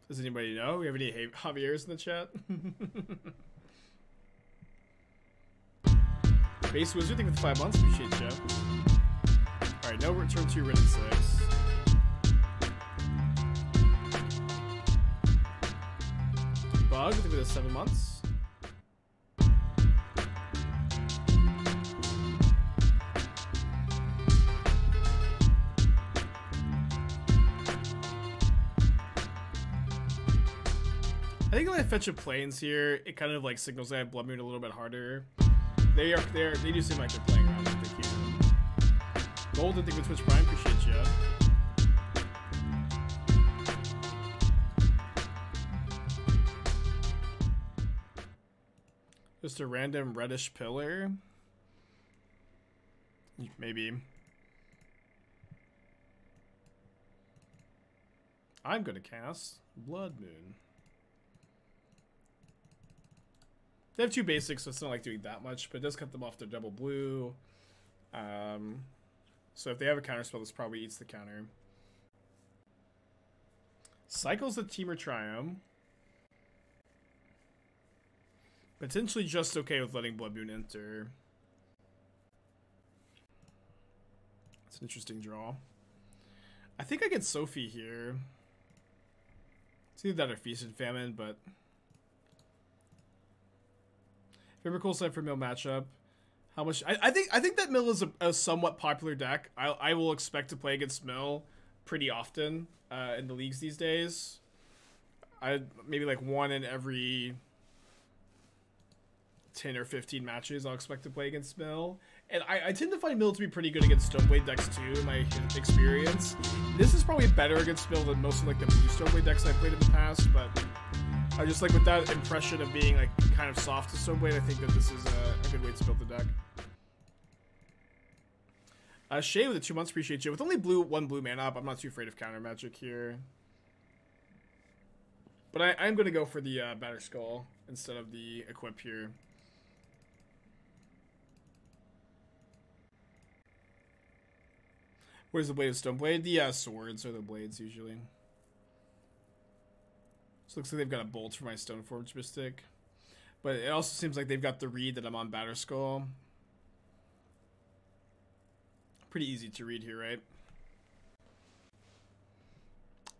Does anybody know? We have any Javier's in the chat? Base Wizard, thank you for five months. Appreciate you. Alright, no return to and 6. Bug, thank you for the seven months. Fetch a Plains here, it kind of like signals that I have Blood Moon a little bit harder. They are there. they do seem like they're playing around if they can. Golden, thank you Twitch Prime, appreciate you. Just a random reddish pillar. Maybe. I'm gonna cast Blood Moon. They have two basics, so it's not like doing that much, but it does cut them off their double blue. Um, so if they have a counter spell, this probably eats the counter. Cycles the Temur Triumph. Potentially just okay with letting Blood Moon enter. It's an interesting draw. I think I get Sophie here. It's either that or Feast and Famine, but Favorite cool side for mill matchup. how much. I, I think I think that Mill is a, a somewhat popular deck. I I will expect to play against Mill pretty often uh, in the leagues these days. I maybe like one in every ten or fifteen matches. I'll expect to play against Mill, and I, I tend to find Mill to be pretty good against Stoneblade decks too. In my experience, this is probably better against Mill than most of like the blue Stoneblade decks I've played in the past, but. I just like with that impression of being like kind of soft to Stoneblade, I think that this is a, good way to build the deck. Uh, Shay with the two months, appreciate you. With only blue, one blue man up, I'm not too afraid of counter magic here. But I, I'm going to go for the uh, Batterskull instead of the equip here. Where's the blade of Stoneblade? The uh, swords are the blades usually. So looks like they've got a bolt for my Stoneforge Mystic. But it also seems like they've got the read that I'm on Batterskull. Pretty easy to read here, right?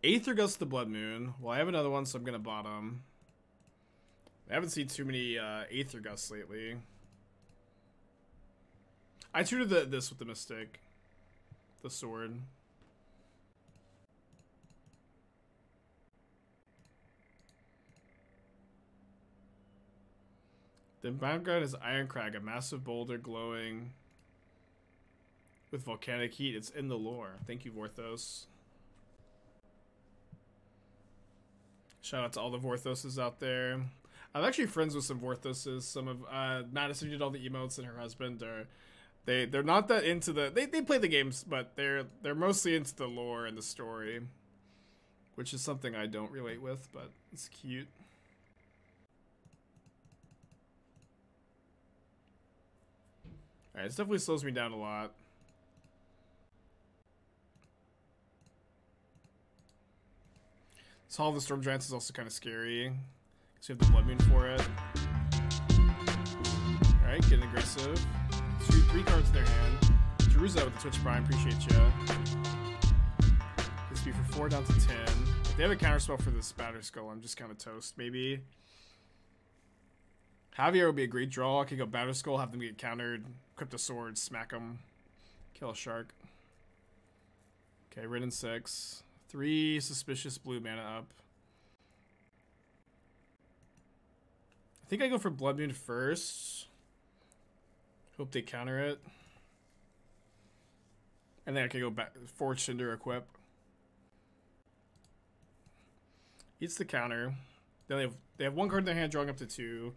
Aether Gust the Blood Moon. Well, I have another one, so I'm going to bottom. I haven't seen too many uh, Aether Gusts lately. I tutored the, this with the Mystic. The sword. The background is Irencrag, a massive boulder glowing with volcanic heat. It's in the lore. Thank you, Vorthos. Shout out to all the Vorthoses out there. I'm actually friends with some Vorthoses. Some of uh, Madison did all the emotes, and her husband are they they're not that into the they, they play the games, but they're they're mostly into the lore and the story, which is something I don't relate with, but it's cute. Alright, this definitely slows me down a lot. Of the Storm Giants is also kind of scary. Because we have the Blood Moon for it. Alright, getting aggressive. Two, three cards in their hand. Jerusa with the Twitch Prime, appreciate ya. This be for four down to ten. If they have a counterspell for the Batterskull, I'm just kind of toast, maybe. Javier would be a great draw. I could go Batterskull, have them get countered, the sword, smack him. kill a shark. Okay, Ridden six. Three suspicious blue mana up. I think I go for Blood Moon first. Hope they counter it. And then I can go back Forge Cinder equip. Eats the counter. Then they have they have one card in their hand drawing up to two.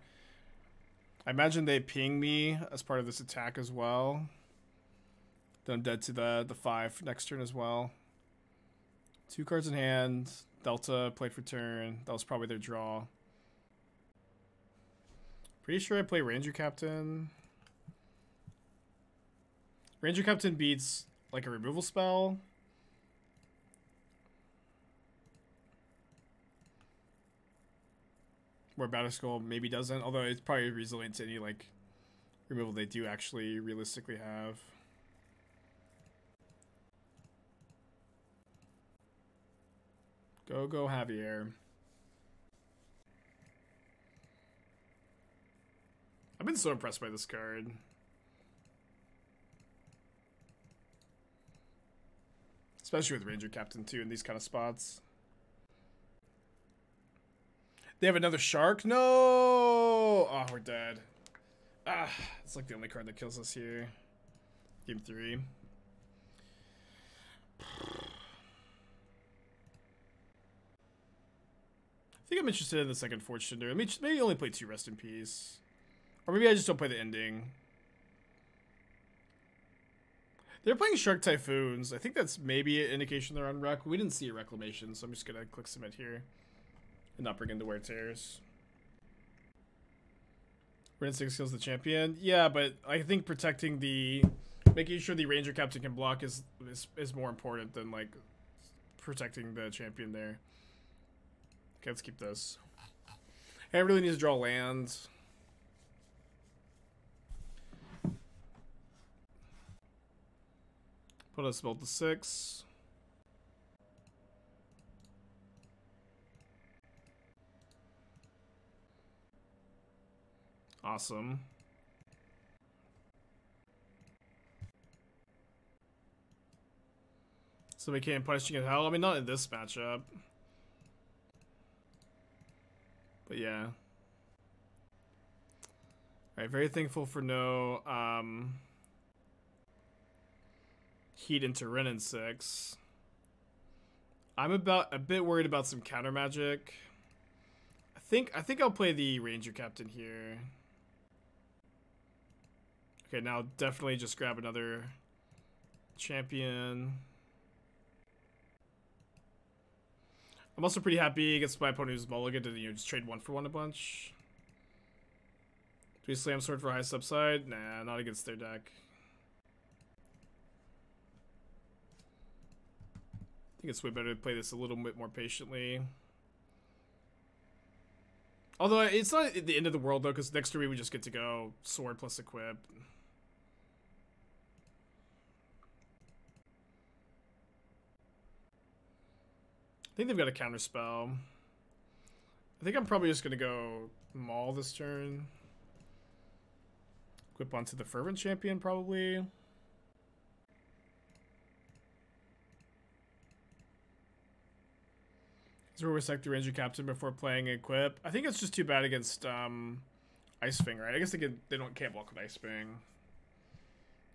I imagine they ping me as part of this attack as well. Then I'm dead to the the five next turn as well. Two cards in hand. Delta played for turn. That was probably their draw. Pretty sure I play Ranger Captain. Ranger Captain beats like a removal spell. Where Battle Batterskull maybe doesn't, although it's probably resilient to any like removal they do actually realistically have. Go, go, Javier. I've been so impressed by this card. Especially with Ranger Captain, too, in these kind of spots. They have another shark? No! Oh, we're dead. Ah, it's like the only card that kills us here. Game three. I think I'm interested in the second Cinder. Maybe, maybe only play two Rest in Peace. Or maybe I just don't play the ending. They're playing Shark Typhoons. I think that's maybe an indication they're on Rec. We didn't see a Reclamation, so I'm just going to click Submit here. And not bring in the Wear Tears. Wrenn 6 kills the champion. Yeah, but I think protecting the... Making sure the Ranger Captain can block is, is, is more important than, like, protecting the champion there. Okay, let's keep this. I really need to draw land. Put us about the six. Awesome. So we can't punch Chicken Hell? I mean, not in this matchup. But yeah. Alright, very thankful for no um, heat into Renin 6. I'm about a bit worried about some counter magic. I think I think I'll play the Ranger Captain here. Okay, now definitely just grab another champion. I'm also pretty happy against my opponent who's mulligan to you know, just trade one for one a bunch. Do we slam sword for high subside? Nah, not against their deck. I think it's way better to play this a little bit more patiently. Although it's not the end of the world though, because next turn we would just get to go sword plus equip. I think they've got a counter spell. I think I'm probably just gonna go maul this turn. Equip onto the fervent champion probably. Zero Resect the Ranger Captain before playing Equip. I think it's just too bad against um, Ice Fang, right? I guess they can they don't can't block with Ice Fang.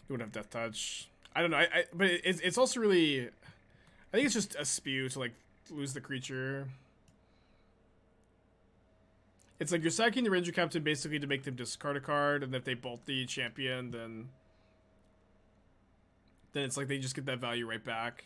You wouldn't have Death Touch. I don't know. I, I but it, it's it's also really. I think it's just a spew to like lose the creature. It's like you're sacking the Ranger Captain basically to make them discard a card, and if they bolt the champion, then then it's like they just get that value right back.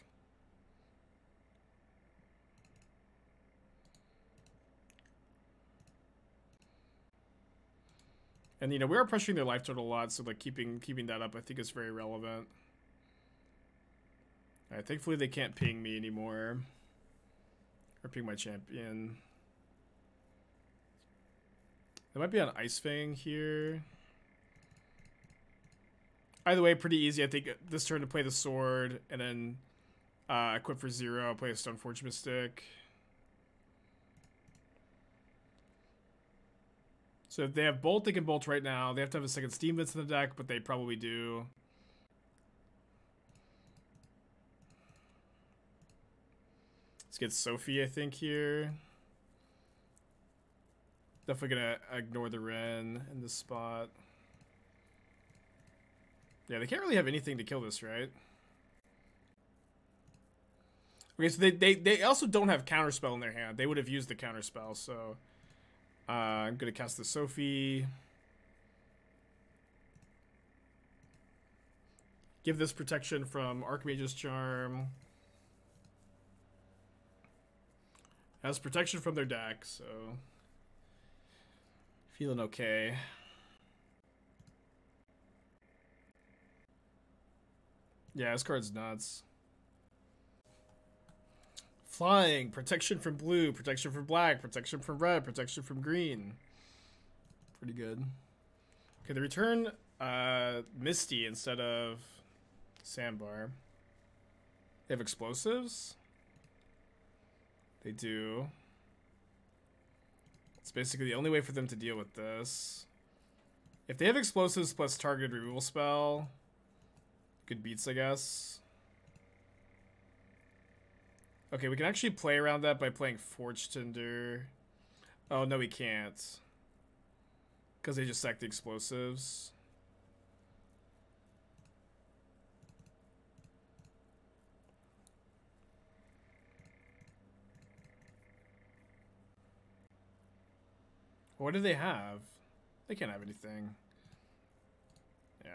And you know we are pressuring their life total a lot, so like keeping keeping that up, I think is very relevant. Alright, thankfully they can't ping me anymore. Or ping my champion. There might be an Ice Fang here. Either way, pretty easy. I think this turn to play the sword, and then uh, equip for zero, play a Stoneforge Mystic. So if they have Bolt, they can Bolt right now. They have to have a second Steam Vents in the deck, but they probably do. Get Sophie, I think, here. Definitely gonna ignore the Wrenn in this spot. Yeah, they can't really have anything to kill this, right? Okay, so they, they, they also don't have Counterspell in their hand. They would have used the Counterspell, so... Uh, I'm gonna cast the Sophie. Give this protection from Archmage's Charm. Has protection from their deck, so feeling okay. Yeah, this card's nuts. Flying, protection from blue, protection from black, protection from red, protection from green. Pretty good. Okay, they return uh, Misty instead of Sandbar. They have explosives? They do. It's basically the only way for them to deal with this. If they have explosives plus targeted removal spell, good beats, I guess. Okay, we can actually play around that by playing Forge Tender. Oh, no, we can't. Because they just sacked the explosives. What do they have? They can't have anything. Yeah.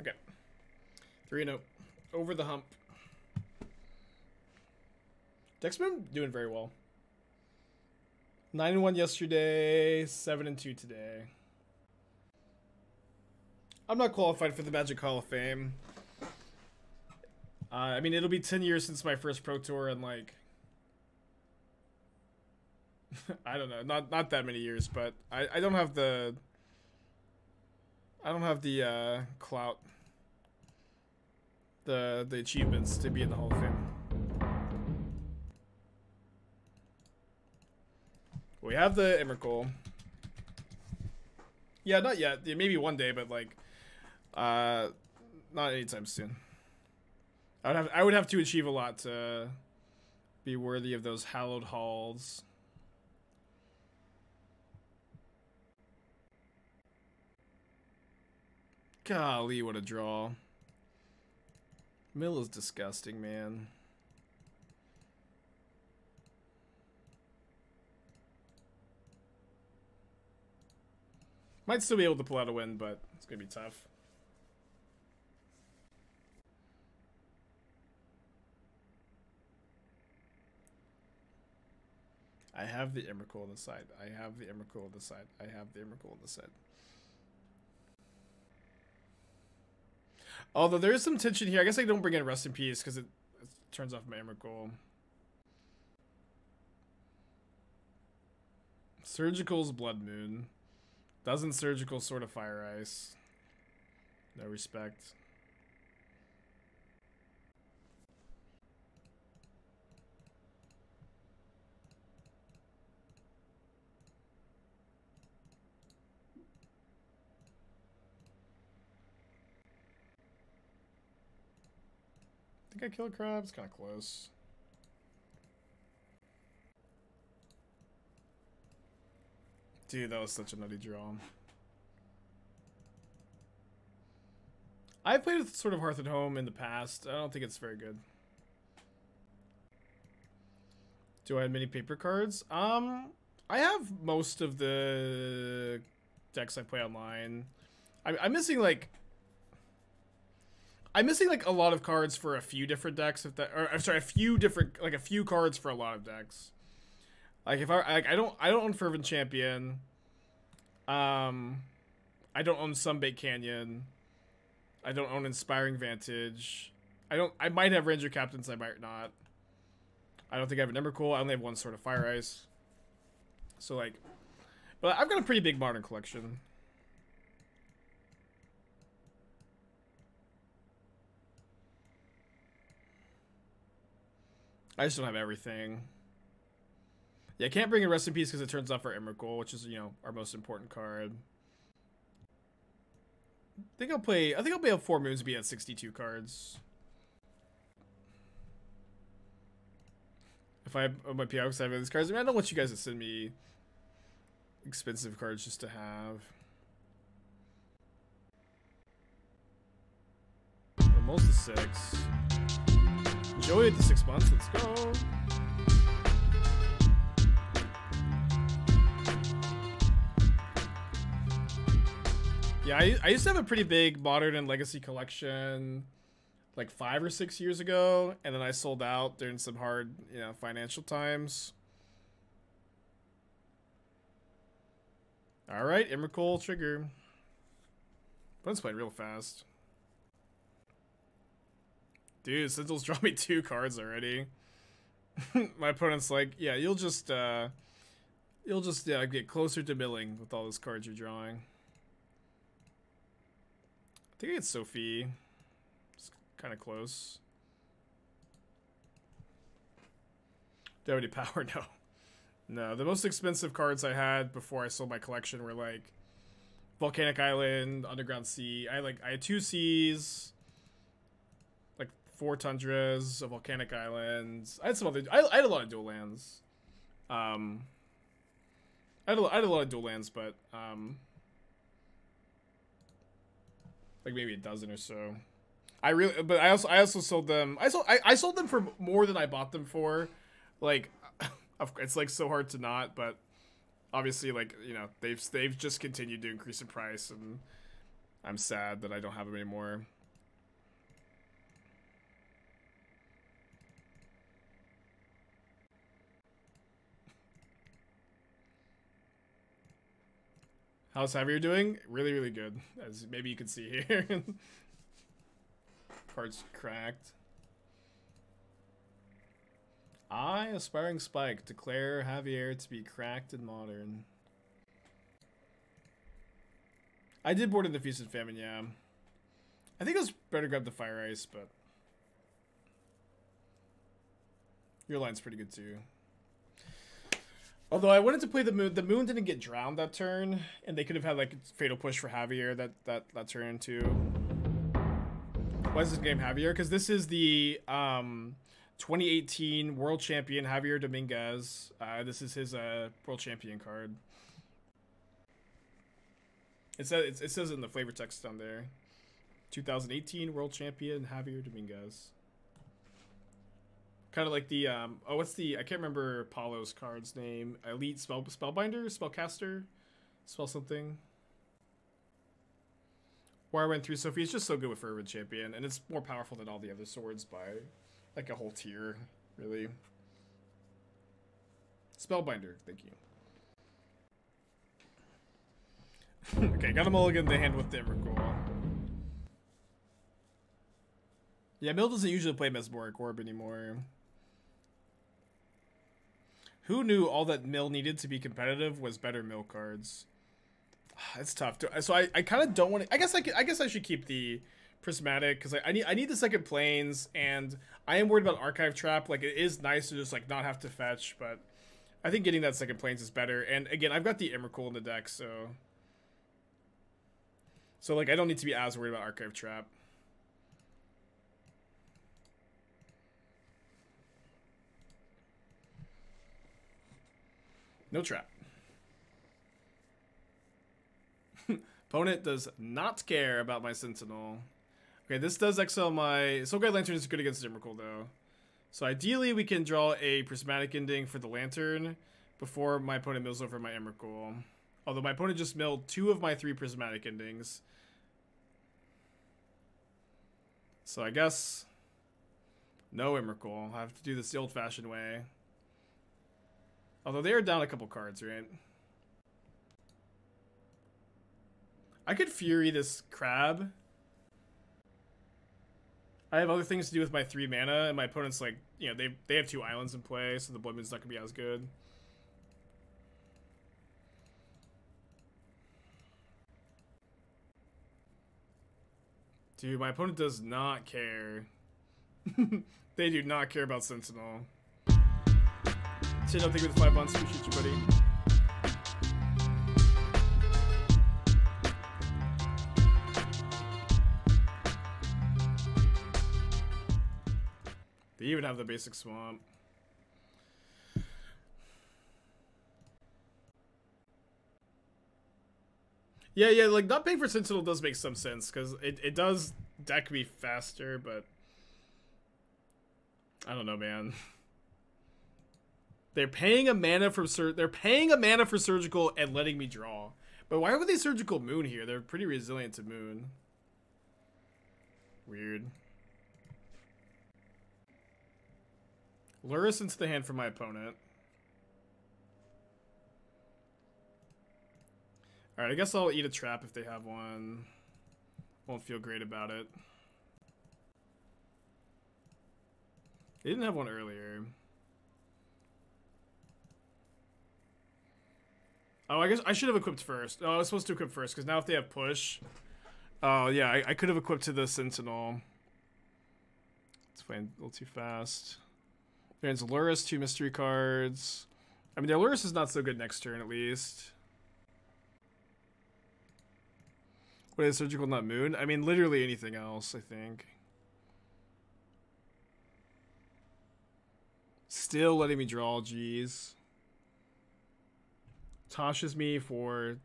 Okay. 3 0. Over the hump. Dexman doing very well. 9 and 1 yesterday, 7 and 2 today. I'm not qualified for the Magic Hall of Fame. Uh, I mean, it'll be 10 years since my first Pro Tour, and like, I don't know, not not that many years, but I I don't have the I don't have the uh, clout, the the achievements to be in the Hall of Fame. We have the Emrakul. Yeah, not yet. Yeah, maybe one day, but like, uh, not anytime soon. I would have I would have to achieve a lot to be worthy of those hallowed halls. Golly, what a draw. Mill is disgusting, man. Might still be able to pull out a win, but it's gonna be tough. I have the Emrakul on the side. I have the Emrakul on the side. I have the Emrakul on the side. Although there is some tension here. I guess I don't bring in Rest in Peace because it, it, turns off my Emrakul. Surgical's Blood Moon. Doesn't Surgical Sword of Fire Ice. No respect. Think I killed crab. It's kind of close. Dude, that was such a nutty draw. I've played with Sword of Hearth and Home in the past. I don't think it's very good. Do I have many paper cards? Um, I have most of the decks I play online. I'm, I'm missing like I'm missing like a lot of cards for a few different decks. If that, or I'm sorry, a few different, like a few cards for a lot of decks. Like if I, like I don't, I don't own Fervent Champion. Um, I don't own Sunbaked Canyon. I don't own Inspiring Vantage. I don't. I might have Ranger Captains. I might not. I don't think I have an cool. I only have one Sword of Fire Ice. So like, but I've got a pretty big modern collection. I just don't have everything. Yeah, I can't bring a Rest in Peace because it turns off our Emrakul, which is, you know, our most important card. I think I'll play, I think I'll play a Four Moons be at 62 cards. If I have oh, my PO because I have these cards, I, mean, I don't want you guys to send me expensive cards just to have. Almost a six. Joey at the six months. Let's go. Yeah, I, I used to have a pretty big modern and legacy collection like five or six years ago, and then I sold out during some hard, you know, financial times. All right, Emrakul trigger. It's playing real fast. Dude, Sigils draw me two cards already. My opponent's like, yeah, you'll just, uh, you'll just yeah, get closer to milling with all those cards you're drawing. I think it's Sophie. It's kind of close. Do I have any power? No. No, the most expensive cards I had before I sold my collection were like Volcanic Island, Underground Sea. I had like I had two seas, four tundras, a volcanic island. I had some other. I, I had a lot of dual lands. Um, I had, a, I had a lot of dual lands, but um, like maybe a dozen or so. I really, but I also I also sold them. I sold I, I sold them for more than I bought them for. Like, it's like so hard to not, but obviously, like you know, they've they've just continued to increase in price, and I'm sad that I don't have them anymore. How's Javier doing? Really, really good. As maybe you can see here. Cards cracked. I, Aspiring Spike, declare Javier to be cracked and modern. I did board in the Feast and Famine, yeah. I think it was better grab the Fire Ice, but... Your line's pretty good too. Although I wanted to play the moon, the moon didn't get drowned that turn, and they could have had like fatal push for Javier that that that turn too. Why is this game Javier? Because this is the um, 2018 World Champion Javier Dominguez. Uh, this is his uh, World Champion card. It says it says in the flavor text down there. 2018 World Champion Javier Dominguez. Kind of like the um oh what's the I can't remember Paulo's card's name. Elite spell spellbinder, spellcaster, spell something. Where I went through Sophie is just so good with Fervent Champion, and it's more powerful than all the other swords by like a whole tier, really. Spellbinder, thank you. okay, got a mulligan the hand with the Emrakul. Yeah, Mill doesn't usually play Mesmeric Orb anymore. Who knew all that Mill needed to be competitive was better Mill cards? Ah, it's tough. To, so I, I kind of don't want to. I guess I, could, I guess I should keep the prismatic because I, I need I need the second Plains and I am worried about archive trap. Like it is nice to just like not have to fetch, but I think getting that second Plains is better. And again, I've got the Emrakul in the deck, so so like I don't need to be as worried about archive trap. No trap. Opponent does not care about my Sentinel. Okay, this does exile my... Soul-Guide Lantern is good against Emrakul, though. So ideally, we can draw a Prismatic Ending for the Lantern before my opponent mills over my Emrakul. Although my opponent just milled two of my three Prismatic Endings. So I guess... No Emrakul. i have to do this the old-fashioned way. Although they are down a couple cards, right? I could Fury this crab. I have other things to do with my three mana, and my opponent's like, you know, they they have two islands in play, so the Bloodmoon's not gonna be as good. Dude, my opponent does not care. they do not care about Sentinel. Say nothing with five months. Appreciate you, buddy. They even have the basic swamp. Yeah, yeah, like not paying for Sentinel does make some sense because it, it does deck me faster, but I don't know, man. They're paying a mana for sur- they're paying a mana for surgical and letting me draw. But why would they surgical moon here? They're pretty resilient to moon. Weird. Lurrus into the hand for my opponent. Alright, I guess I'll eat a trap if they have one. Won't feel great about it. They didn't have one earlier. Oh, I guess I should have equipped first. Oh, I was supposed to equip first, because now if they have push... Oh, yeah, I, I could have equipped to the Sentinel. It's playing a little too fast. There's Lurrus, two mystery cards. I mean, their Lurrus is not so good next turn, at least. What is Surgical Not Moon? I mean, literally anything else, I think. Still letting me draw, jeez toshes me for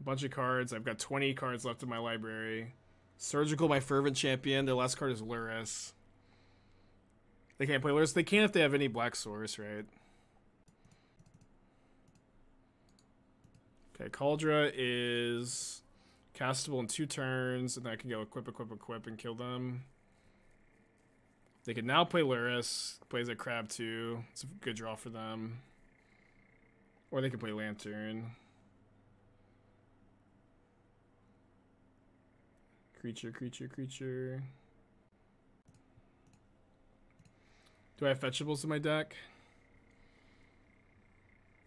a bunch of cards. I've got 20 cards left in my library. Surgical, my fervent champion. Their last card is Lurrus. They can't play Lurrus. They can if they have any black source, right? Okay, Kaldra is castable in two turns, and I can go equip, equip, equip, and kill them. They can now play Lurrus. Plays a crab too. It's a good draw for them. Or they can play Lantern. Creature, creature, creature. Do I have fetchables in my deck?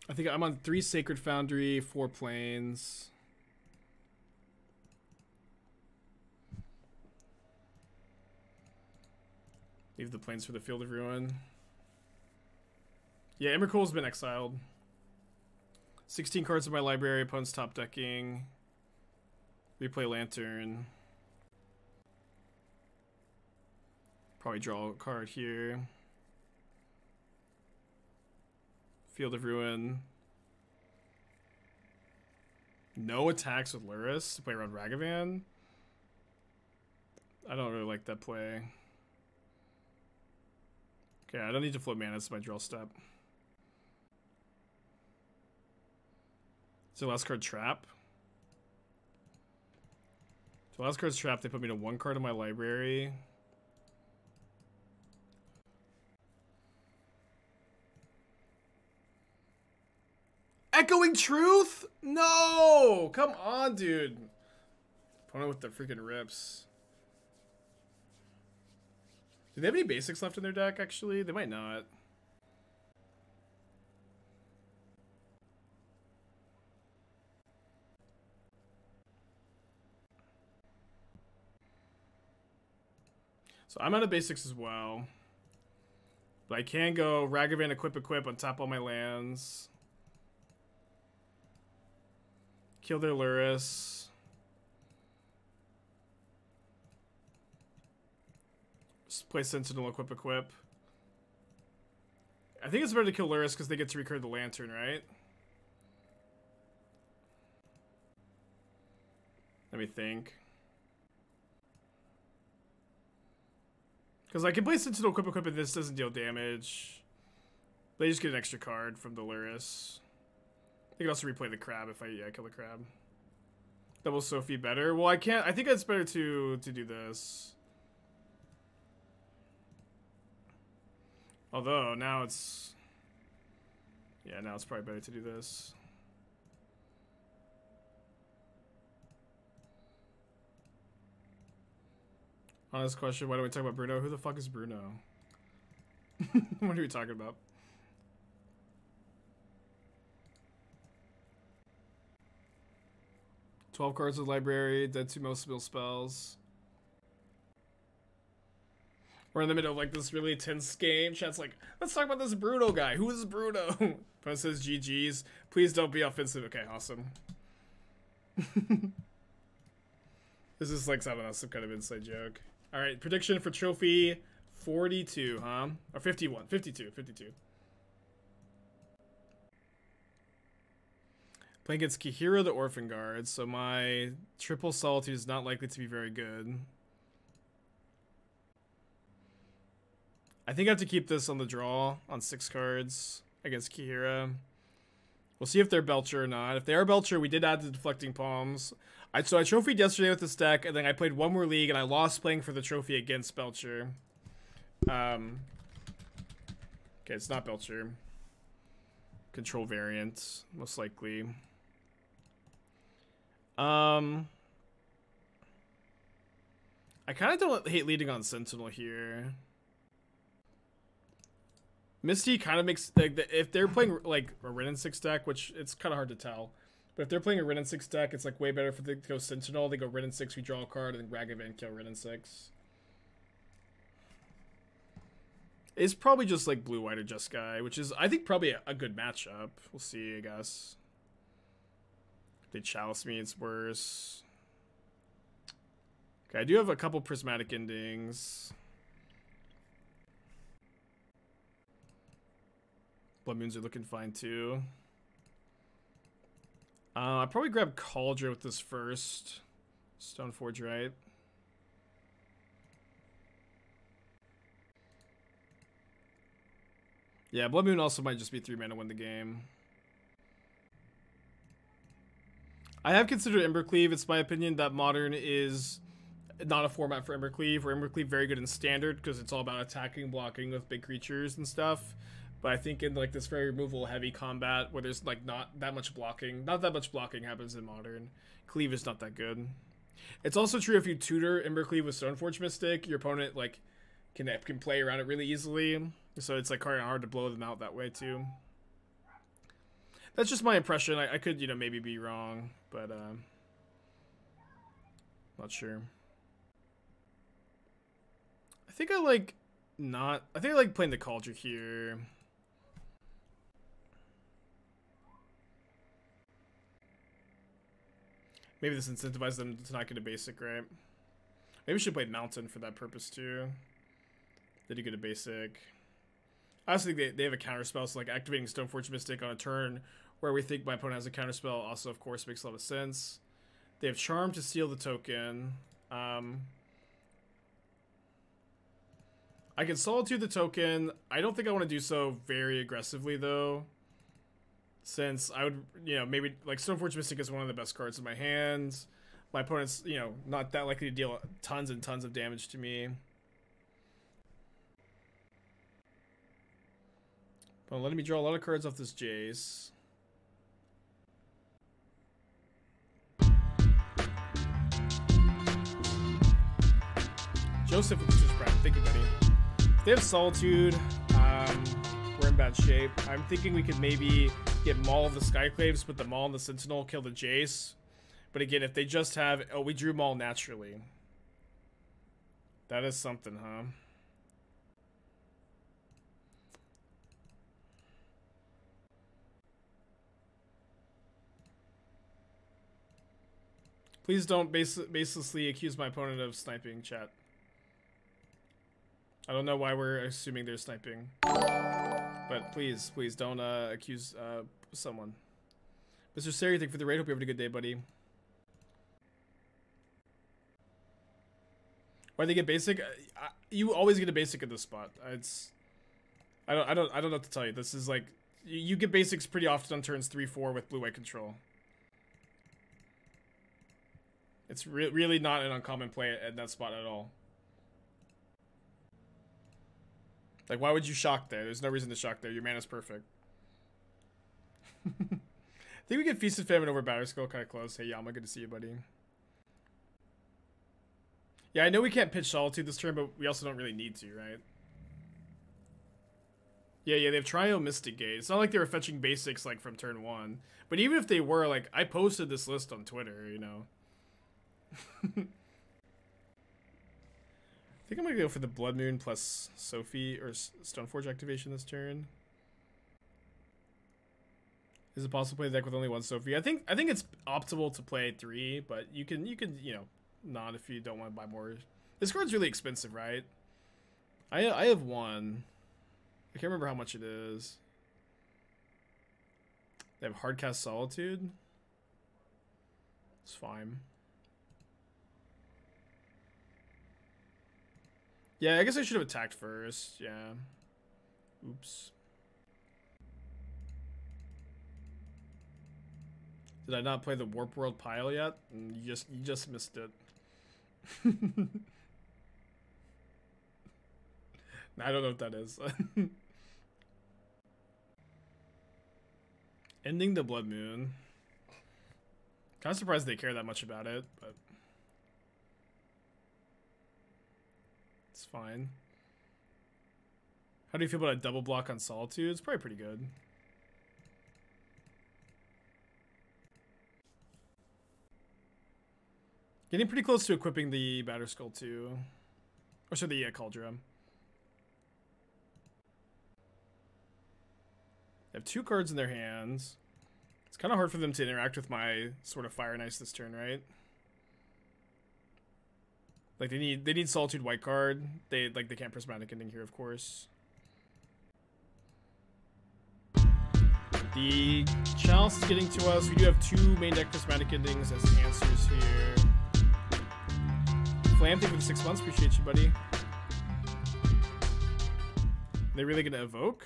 I think I'm on three Sacred Foundry, four Plains. Leave the Plains for the Field of Ruin. Yeah, Emrakul's been exiled. 16 cards in my library, opponent's top decking. Replay Lantern. Probably draw a card here. Field of Ruin. No attacks with Lurrus to play around Ragavan. I don't really like that play. Okay, I don't need to float mana, it's my draw step. So last card trap. So last card's trap, they put me to one card in my library. Echoing Truth? No! Come on, dude. Opponent with the freaking rips. Do they have any basics left in their deck, actually? They might not. So I'm out of basics as well. But I can go Ragavan equip equip on top all my lands. Kill their Lurrus. Just play Sentinel equip equip. I think it's better to kill Lurrus because they get to recur the lantern, right? Let me think. Because I can play Sentinel equip equip and this doesn't deal damage. They just get an extra card from the Lurrus. I can also replay the crab if I yeah kill the crab. Double Sophie better. Well, I can't. I think it's better to to do this. Although now it's yeah now it's probably better to do this. Honest question: Why don't we talk about Bruno? Who the fuck is Bruno? what are we talking about? 12 cards of library, dead two most spells. We're in the middle of like this really tense game. Chat's like, let's talk about this Bruno guy. Who is Bruno? But says GG's. Please don't be offensive. Okay, awesome. this is like, I don't know, some kind of inside joke. All right, prediction for trophy 42, huh? Or 51, 52, 52. Playing against Kaheera the Orphanguard, so my triple solitude is not likely to be very good. I think I have to keep this on the draw on six cards against Kaheera. We'll see if they're Belcher or not. If they are Belcher, we did add the Deflecting Palms. I, so I trophied yesterday with this deck, and then I played one more league, and I lost playing for the trophy against Belcher. Um, okay, it's not Belcher. Control variant, most likely. Um, I kind of don't hate leading on Sentinel here. Misty kind of makes like if they're playing like a Wrenn and Six deck, which it's kind of hard to tell. But if they're playing a and Six deck, it's like way better for them to go Sentinel. They go and Six, we draw a card, and then Ragavan kill and Six. It's probably just like blue white or Jeskai, which is I think probably a, a good matchup. We'll see, I guess. They chalice me, it's worse. Okay, I do have a couple prismatic endings. Blood moons are looking fine too. Uh, I probably grab Kaldra with this first. Stoneforge, right? Yeah, Blood Moon also might just be three mana to win the game. I have considered Embercleave. It's my opinion that Modern is not a format for Embercleave. Or Embercleave very good in Standard because it's all about attacking, blocking with big creatures and stuff. But I think in like this very removal heavy combat where there's like not that much blocking, not that much blocking happens in Modern. Cleave is not that good. It's also true if you tutor Embercleave with Stoneforge Mystic, your opponent like can can play around it really easily. So it's like kind of hard to blow them out that way too. That's just my impression. I, I could, you know, maybe be wrong, but uh, not sure. I think I like not. I think I like playing the Kaldra here. Maybe this incentivizes them to not get a basic, right? Maybe we should play Mountain for that purpose too. Did he get a basic? I also think they, they have a counter spell, so like activating Stoneforge Mystic on a turn where we think my opponent has a counter spell also, of course, makes a lot of sense. They have Charm to seal the token. Um, I can Solitude the token. I don't think I want to do so very aggressively, though. Since I would, you know, maybe, like, Stoneforge Mystic is one of the best cards in my hands. My opponent's, you know, not that likely to deal tons and tons of damage to me. But letting me draw a lot of cards off this Jace. Joseph with Twitch Prime. Thank you, buddy. If they have Solitude, um, we're in bad shape. I'm thinking we could maybe get Maul of the Skyclaves, put the Maul and the Sentinel, kill the Jace. But again, if they just have... Oh, we drew Maul naturally. That is something, huh? Please don't bas baselessly accuse my opponent of sniping, chat. I don't know why we're assuming they're sniping. But please, please don't uh, accuse uh, someone. Mr. Sari, thank you for the raid. Hope you have a good day, buddy. Why they get basic? I, you always get a basic at this spot. It's I don't I don't I don't know what to tell you. This is like you, get basics pretty often on turns three four with blue white control. It's re really not an uncommon play at that spot at all. Like, why would you shock there? There's no reason to shock there. Your mana's perfect. I think we get Feast and Famine over Batterskull kind of close. Hey, Yama, good to see you, buddy. Yeah, I know we can't pitch Solitude this turn, but we also don't really need to, right? Yeah, yeah, they have Trio Mystic Gate. It's not like they were fetching basics, like, from turn one. But even if they were, like, I posted this list on Twitter, you know. I think I'm gonna go for the Blood Moon plus Sophie or Stoneforge activation this turn. Is it possible to play the deck with only one Sophie? I think I think it's optimal to play three, but you can you can you know not if you don't want to buy more. This card's really expensive, right? I I have one. I can't remember how much it is. They have Hardcast Solitude. It's fine. Yeah, I guess I should have attacked first. Yeah. Oops. Did I not play the Warp World pile yet? Mm, you just you just missed it. I don't know what that is. Ending the Blood Moon. Kind of surprised they care that much about it, but fine. How do you feel about a double block on Solitude? It's probably pretty good. Getting pretty close to equipping the Batterskull too. Or sorry, the uh, Kaldra. They have two cards in their hands. It's kind of hard for them to interact with my Sword of Fire and Ice this turn, right? Like they need they need Solitude White card. They like they can't prismatic ending here, of course. The chalice is getting to us. We do have two main deck prismatic endings as answers here. Flam, thank you for six months. Appreciate you, buddy. They're really gonna evoke.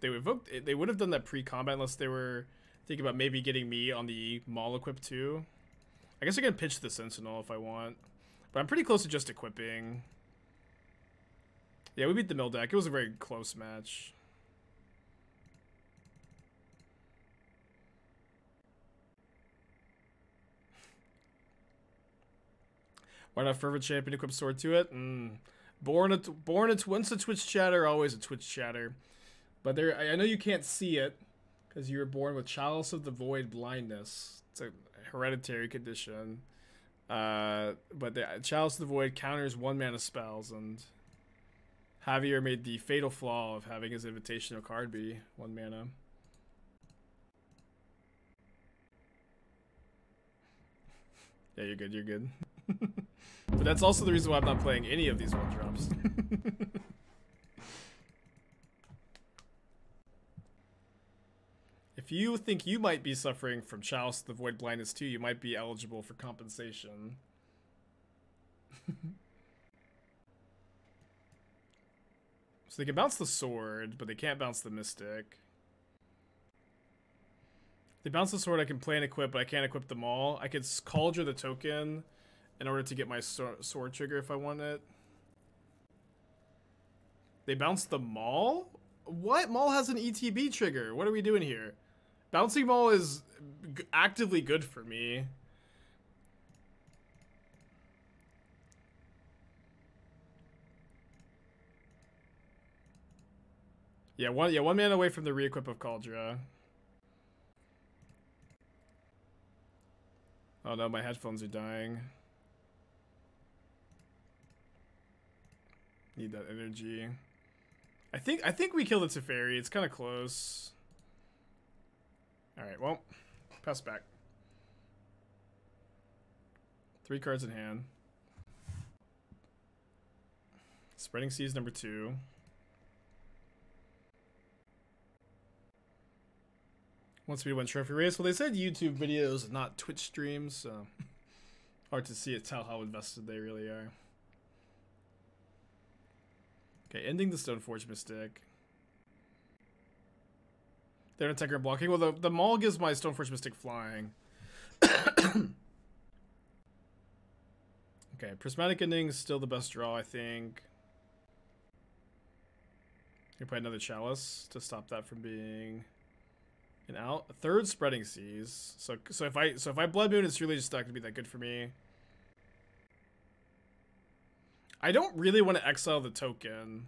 They evoke. Eh, they would have done that pre-combat unless they were thinking about maybe getting me on the Maul equip too. I guess I can pitch the Sentinel if I want. But I'm pretty close to just equipping. Yeah, we beat the mill deck. It was a very close match. Why not Fervent Champion equip sword to it? Mm. Born a born a once a Twitch chatter, always a Twitch chatter. But there, I know you can't see it because you were born with Chalice of the Void blindness. It's a hereditary condition. Uh, but the Chalice of the Void counters one mana spells, and Javier made the fatal flaw of having his invitational card be one mana. Yeah, you're good, you're good. but that's also the reason why I'm not playing any of these one drops. If you think you might be suffering from of the Void Blindness too, you might be eligible for compensation. so they can bounce the sword, but they can't bounce the mystic. They bounce the sword, I can play and equip, but I can't equip them all. I could Cauldron the token in order to get my sword trigger if I want it. They bounce the Maul? What? Maul has an ETB trigger. What are we doing here? Bouncing ball is actively good for me. Yeah, one yeah, one man away from the re-equip of Kaldra. Oh no, my headphones are dying. Need that energy. I think I think we killed the Teferi. It's kind of close. All right, well, pass back. Three cards in hand. Spreading Seas number two. Once we win trophy race. Well, they said YouTube videos, not Twitch streams, so hard to see it tell how invested they really are. Okay, ending the Stoneforge Mystic. They're attacker blocking. Well, the, the Maul gives my Stoneforge Mystic flying. okay, Prismatic Ending is still the best draw, I think. You play another Chalice to stop that from being an out. A third Spreading Seas. So so if I so if I Blood Moon, it's really just not to be that good for me. I don't really want to exile the token.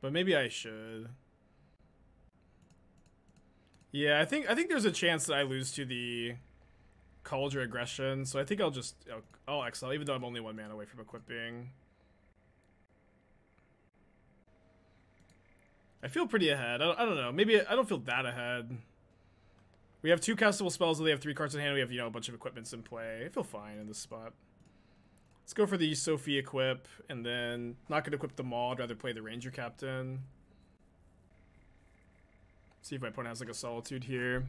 But maybe I should. Yeah, I think I think there's a chance that I lose to the Kaldra aggression, so I think I'll just I'll, I'll exile, even though I'm only one man away from equipping. I feel pretty ahead. I don't, I don't know. Maybe I don't feel that ahead. We have two castable spells, and they have three cards in hand. We have, you know, a bunch of equipments in play. I feel fine in this spot. Let's go for the Sophie equip, and then not going to equip the Maul. I'd rather play the Ranger Captain. See if my opponent has like a Solitude here.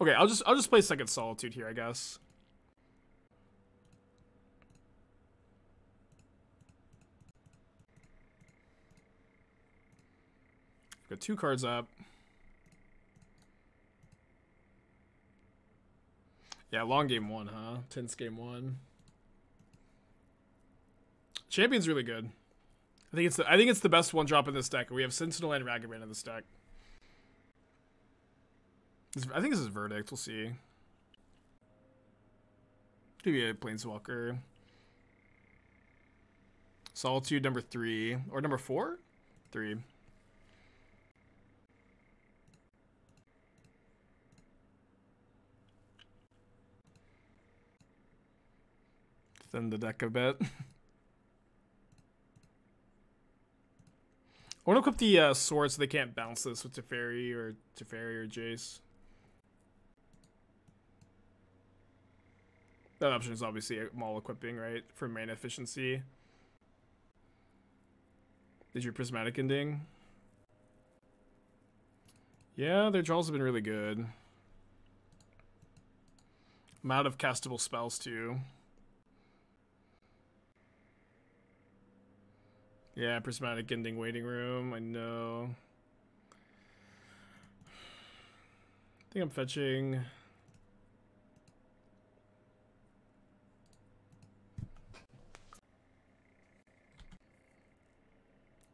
Okay, I'll just I'll just play second Solitude here, I guess. Got two cards up. Yeah, long game one, huh? Tense game one. Champion's really good. I think it's the I think it's the best one drop in this deck. We have Sentinel and Ragavan in this deck. I think this is Verdict. We'll see. Maybe a Planeswalker. Solitude number three. Or number four? Three. thin the deck a bit. I want to equip the uh, sword so they can't bounce this with Teferi or Teferi or Jace. That option is obviously Maul equipping, right? For mana efficiency. Is your Prismatic Ending? Yeah, their draws have been really good. I'm out of castable spells too. Yeah, prismatic ending waiting room. I know. I think I'm fetching.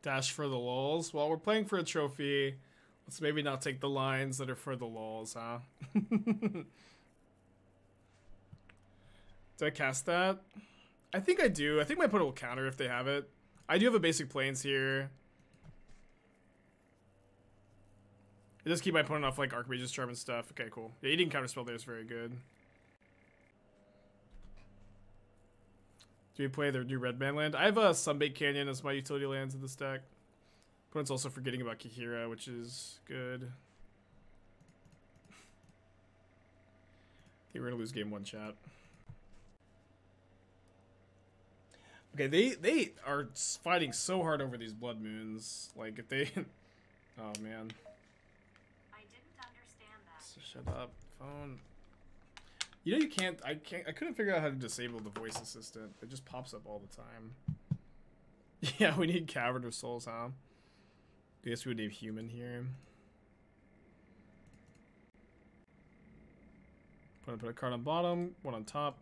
Dash for the lulls. While we're playing for a trophy. Let's maybe not take the lines that are for the lulls, huh? Did I cast that? I think I do. I think my opponent will counter if they have it. I do have a basic Plains here. It does keep my opponent off like Archmage's Charm and stuff. Okay, cool. Yeah, eating counterspell there is very good. Do we play their new red man land? I have uh, a Sunbaked Canyon as my utility lands in this deck. Opponent's also forgetting about Kaheera, which is good. I think we're gonna lose game one chat. Okay, they they are fighting so hard over these blood moons. Like if they, oh man, I didn't understand that. So shut up, phone. You know you can't. I can't. I couldn't figure out how to disable the voice assistant. It just pops up all the time. Yeah, we need Cavern of Souls, huh? I guess we would need human here. Put put a card on bottom, one on top.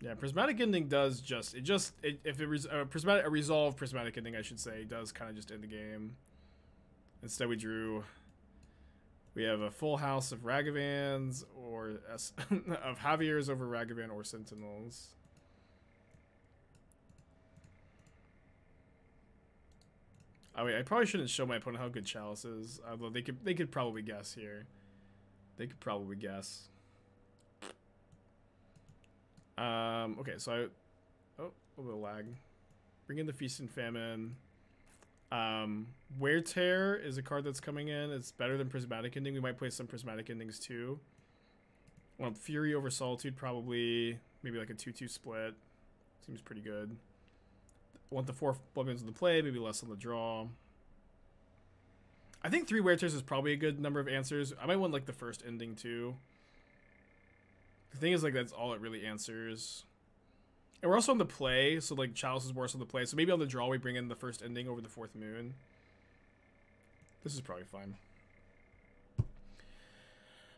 Yeah, prismatic ending does just it just it, if it res, uh, prismatic a resolve prismatic ending I should say does kind of just end the game. Instead, we drew. We have a full house of Ragavans or of Javier's over Ragavan or Sentinels. I mean, I probably shouldn't show my opponent how good Chalice is, although they could they could probably guess here. They could probably guess. Um. Okay, so I. Oh, a little lag. Bring in the feast and famine. Um, Wear Tear is a card that's coming in. It's better than Prismatic Ending. We might play some Prismatic Endings too. Want Fury over Solitude, probably. Maybe like a 2 2 split. Seems pretty good. Want the four Blood Moons in the play, maybe less on the draw. I think three Wear Tears is probably a good number of answers. I might want like the first ending too. The thing is, like, that's all it really answers. And we're also on the play, so like Chalice is worse on the play. So maybe on the draw we bring in the first ending over the fourth moon. This is probably fine.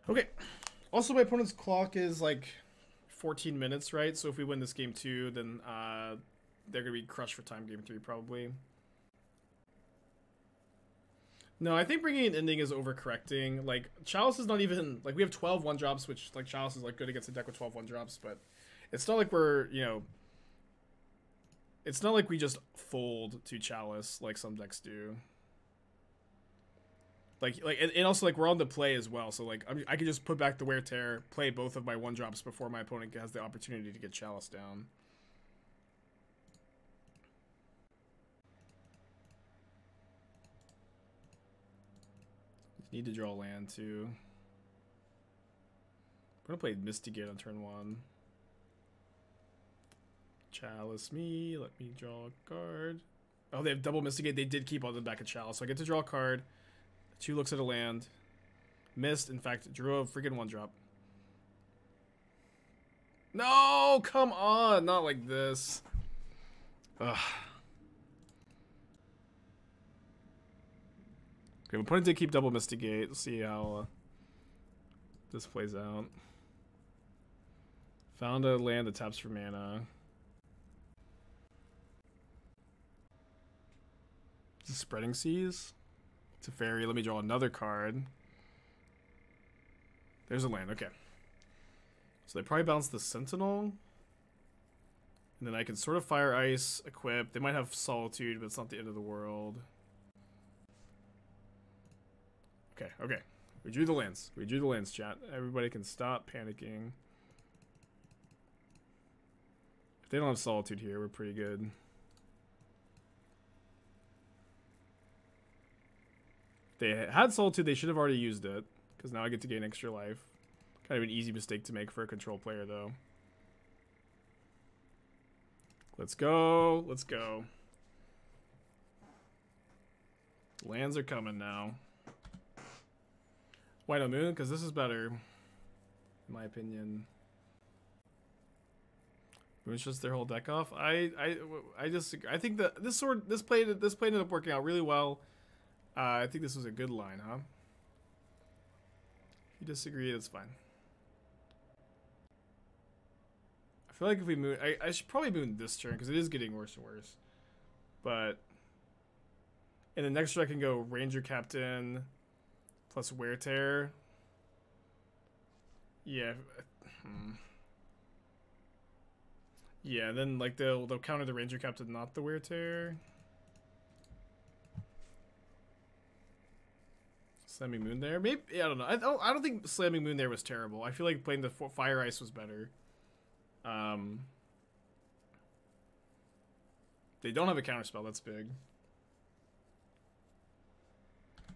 Okay. Also, my opponent's clock is like 14 minutes, right? So if we win this game two, then uh, they're gonna be crushed for time game three probably. No, I think bringing an ending is overcorrecting. Like Chalice is not even like we have 12 one drops, which like Chalice is like good against a deck with 12 one drops, but it's not like we're you know. It's not like we just fold to Chalice like some decks do. Like like and, and also like we're on the play as well, so like I'm, I can just put back the wear tear, play both of my one drops before my opponent has the opportunity to get Chalice down. Need to draw land too. We're gonna play Mystic Gate on turn one. Chalice me, let me draw a card. Oh, they have double Mystic Gate. They did keep all the back of Chalice, so I get to draw a card. Two looks at a land. Missed. In fact, drew a freaking one drop. No, come on, not like this. Ugh. Okay, my opponent to keep double Mystic Gate. See how uh, this plays out. Found a land that taps for mana. Is it Spreading Seas? It's a fairy. Let me draw another card. There's a land. Okay. So they probably bounce the Sentinel. And then I can Sword of Fire Ice, equip. They might have Solitude, but it's not the end of the world. Okay, okay. We drew the lands. We drew the lands, chat. Everybody can stop panicking. If they don't have Solitude here, we're pretty good. they had Solitude, they should have already used it. Because now I get to gain extra life. Kind of an easy mistake to make for a control player, though. Let's go. Let's go. Lands are coming now. White on Moon, because this is better. In my opinion. Moon's just their whole deck off. I I I just I think that this sword this play this play ended up working out really well. Uh, I think this was a good line, huh? If you disagree, that's fine. I feel like if we moon, I, I should probably moon this turn because it is getting worse and worse. But in the next turn, I can go Ranger Captain plus Wear Tear. Yeah. Hmm. Yeah, then like they'll they'll counter the Ranger Captain, not the Wear Tear. Slamming Moon there, maybe yeah, I don't know. I don't I don't think slamming Moon there was terrible. I feel like playing the Fire Ice was better. Um, they don't have a counterspell. That's big.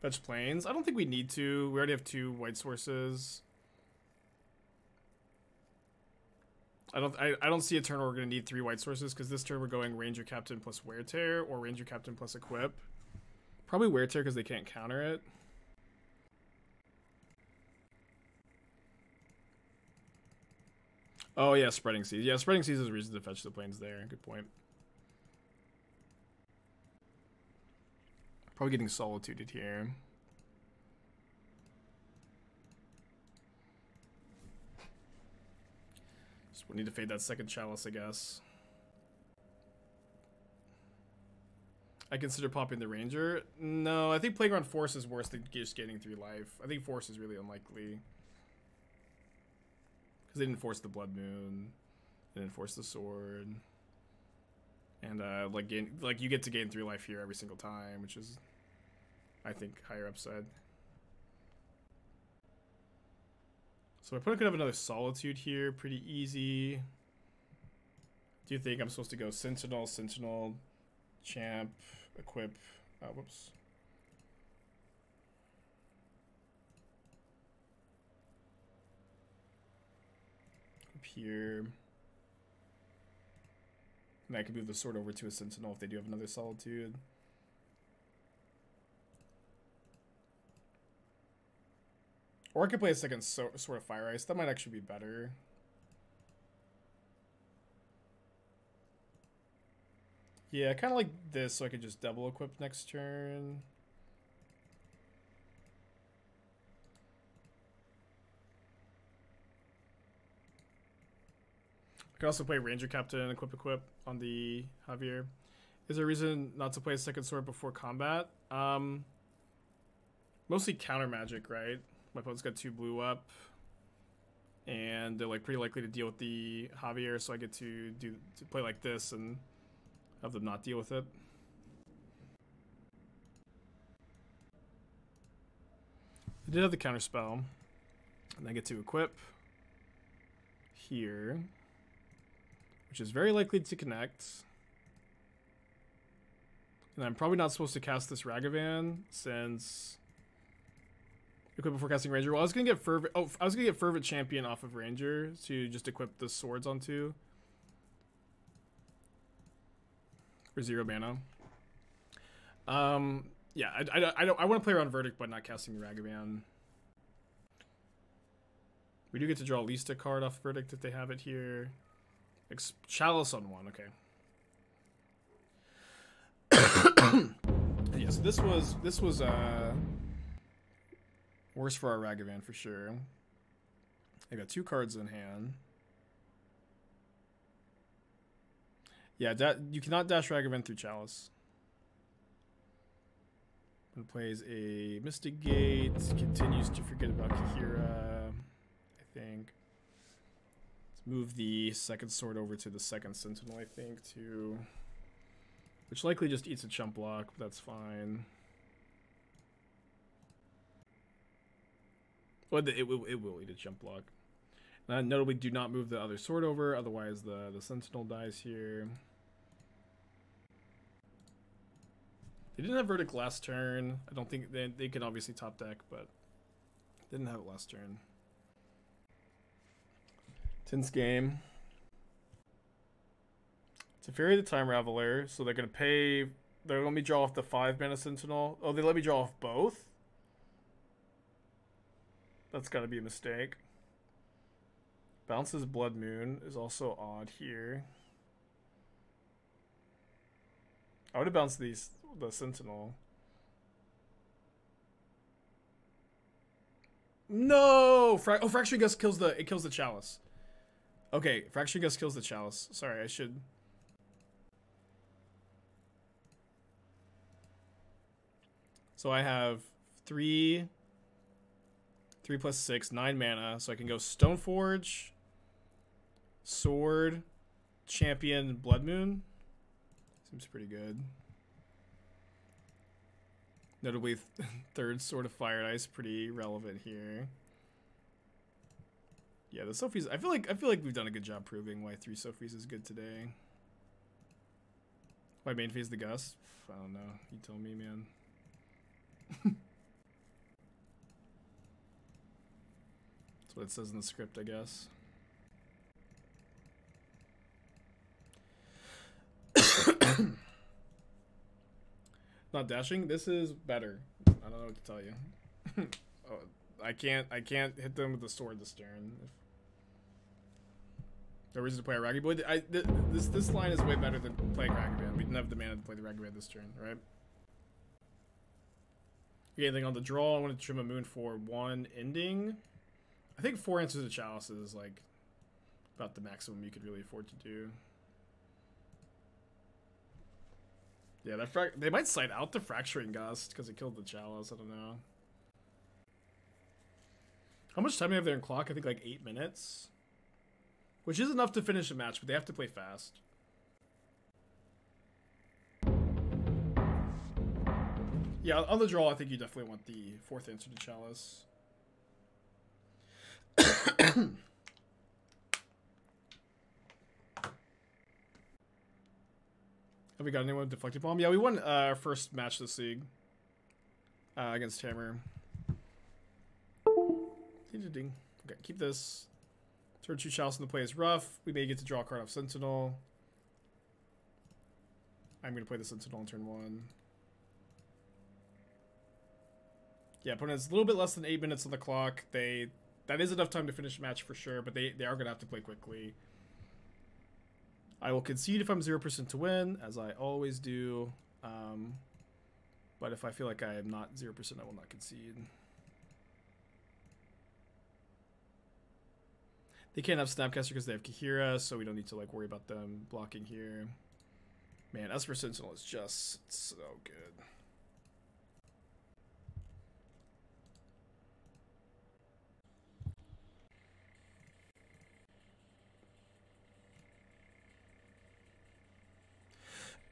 Fetch Plains. I don't think we need to. We already have two white sources. I don't I, I don't see a turn where we're gonna need three white sources because this turn we're going Ranger Captain plus Wear Tear or Ranger Captain plus Equip. Probably Wear Tear because they can't counter it. Oh yeah, Spreading Seas. Yeah, Spreading Seas is a reason to fetch the Plains there. Good point. Probably getting solituded here. Just we need to fade that second chalice, I guess. I consider popping the ranger. No, I think playground force is worse than just getting through life. I think force is really unlikely. Because they didn't force the blood moon. They didn't force the sword. And uh like gain like you get to gain three life here every single time, which is I think higher upside. So my opponent could have another Solitude here, pretty easy. Do you think I'm supposed to go Sentinel, Sentinel, Champ, Equip, uh, whoops. Up here. And I could move the sword over to a Sentinel if they do have another Solitude. Or I could play a second so Sword of Fire Ice. That might actually be better. Yeah, kind of like this, so I could just double equip next turn. I could also play Ranger Captain and equip equip on the Javier. Is there a reason not to play a second sword before combat? Um, mostly counter magic, right? My opponent's got two blue up. And they're like pretty likely to deal with the Javier, so I get to do to play like this and have them not deal with it. I did have the counter spell. And I get to equip here. Which is very likely to connect. And I'm probably not supposed to cast this Ragavan since Equip before casting Ranger. Well, I was gonna get Fervent. Oh, I was gonna get Fervent Champion off of Ranger to just equip the swords onto. For zero mana. Um, yeah, I, I, I don't. I want to play around Verdict, but not casting Ragavan. We do get to draw at least a card off Verdict if they have it here. Ex Chalice on one. Okay. yeah, so this was this was uh Worse for our Ragavan for sure. I got two cards in hand. Yeah, that you cannot dash Ragavan through Chalice. And plays a Mystic Gate, continues to forget about Kaheera, I think. Let's move the second sword over to the second Sentinel, I think, to... Which likely just eats a chump block, but that's fine. Well, it will, it will eat a jump block. Uh, notably, do not move the other sword over, otherwise the, the sentinel dies here. They didn't have verdict last turn. I don't think they, they can obviously top deck, but didn't have it last turn. Tense game. Teferi the Time Raveler, so they're gonna pay. They're going to let me draw off the five mana Sentinel. Oh, they let me draw off both. That's got to be a mistake. Bounces Blood Moon is also odd here. I would have bounced these the Sentinel. No! Fra oh, Fracturing Gust kills the it kills the Chalice. Okay, Fracturing Gust kills the Chalice. Sorry, I should. So I have three 3 plus 6, 9 mana. So I can go Stoneforge, Sword, Champion, Blood Moon. Seems pretty good. Notably, third Sword of Fire Ice, pretty relevant here. Yeah, the Sophies. I feel like I feel like we've done a good job proving why three Sophies is good today. Why main phase the Gust? I don't know. You tell me, man. That's what it says in the script, I guess. Not dashing. This is better. I don't know what to tell you. oh, I can't. I can't hit them with the sword this turn. No reason to play a Raggy Boy. I, th this this line is way better than playing Raggy Band. We didn't have the mana to play the Raggy Band this turn, right? Okay, anything on the draw? I want to trim a moon for one ending. I think four answers to chalices is like about the maximum you could really afford to do. Yeah, that they might side out the fracturing gust because it killed the chalice. I don't know. How much time do you have there in clock? I think like eight minutes, which is enough to finish a match, but they have to play fast. Yeah, on the draw, I think you definitely want the fourth answer to chalice. Have we got anyone with deflected bomb? Yeah, we won uh, our first match this league uh, against Hammer. Ding. Okay, keep this. Turn two chalice in the play is rough. We may get to draw a card off Sentinel. I'm going to play the Sentinel on turn one. Yeah, opponent's a little bit less than eight minutes on the clock. They that is enough time to finish a match for sure, but they, they are going to have to play quickly. I will concede if I'm 0% to win, as I always do. Um, but if I feel like I am not 0%, I will not concede. They can't have Snapcaster because they have Kaheera, so we don't need to like worry about them blocking here. Man, Esper Sentinel is just so good.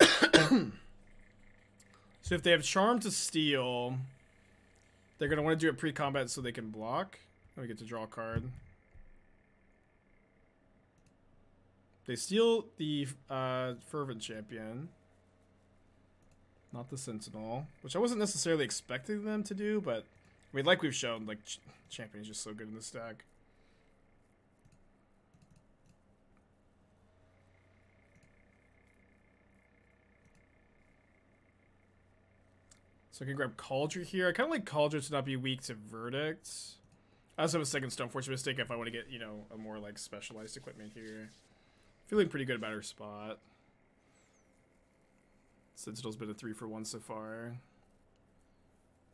so if they have Charm to steal, they're going to want to do it pre-combat so they can block. And we get to draw a card. They steal the uh, Fervent Champion. Not the Sentinel. Which I wasn't necessarily expecting them to do, but... I mean, like we've shown, like, Ch Champion is just so good in this stack. So I can grab Kaldra here. I kind of like Kaldra to not be weak to verdicts. I also have a second Stoneforge Mystic if I want to get, you know, a more, like, specialized equipment here. Feeling pretty good about her spot. Sentinel's been a 3 for 1 so far.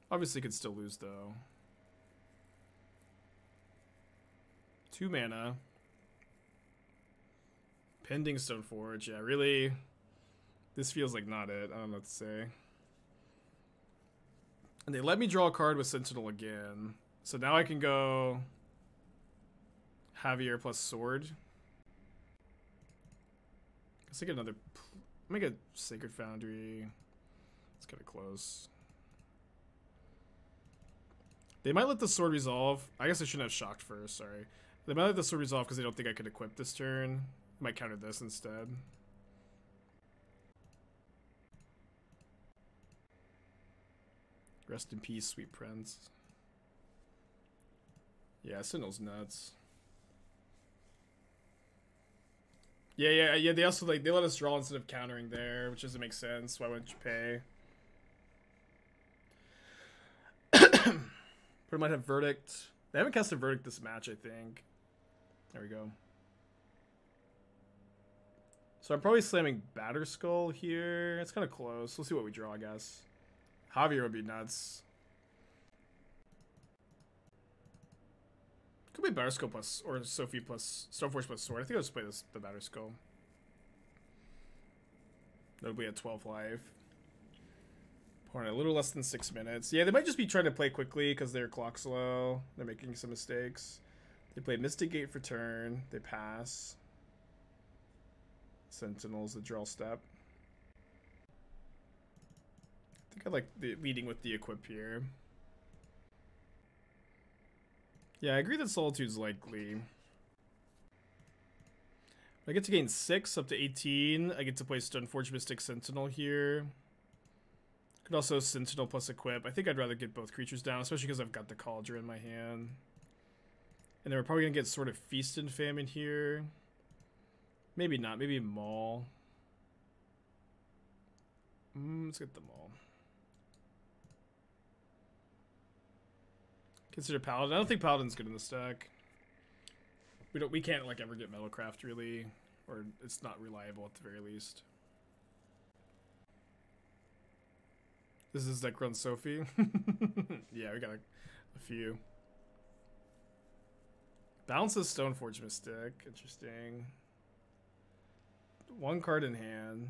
Obviously could still lose, though. Two mana. Pending Stoneforge. Yeah, really... This feels like not it. I don't know what to say. And they let me draw a card with Sentinel again. So now I can go Javier plus Sword. Let's take another. Make a Sacred Foundry. It's kind of close. They might let the sword resolve. I guess I shouldn't have shocked first. Sorry. They might let the sword resolve because they don't think I could equip this turn. Might counter this instead. Rest in peace, sweet prince. Yeah, Sentinel's nuts. Yeah, yeah, yeah. They also like they let us draw instead of countering there, which doesn't make sense. Why wouldn't you pay? it might have verdict. They haven't cast a verdict this match, I think. There we go. So I'm probably slamming Batterskull here. It's kind of close. We'll see what we draw, I guess. Javier would be nuts. Could be Batterskull plus, or Sophie plus, Stoneforge plus Sword. I think I'll just play this, the Batterskull. That'll be at 12 life. Point a little less than 6 minutes. Yeah, they might just be trying to play quickly because their clock's low. They're making some mistakes. They play Mystic Gate for turn. They pass. Sentinels, the draw step. I think I like the leading with the equip here. Yeah, I agree that Solitude's likely. I get to gain 6 up to 18. I get to play Stoneforge Mystic Sentinel here. Could also Sentinel plus equip. I think I'd rather get both creatures down, especially because I've got the Kaldra in my hand. And then we're probably going to get Sword of Feast and Famine here. Maybe not. Maybe Maul. Mm, let's get the Maul. Consider Paladin. I don't think Paladin's good in the stack. We don't. We can't like ever get Metalcraft really, or it's not reliable at the very least. This is deck run Sophie. yeah, we got a, a few. Balances Stoneforge Mystic. Interesting. One card in hand.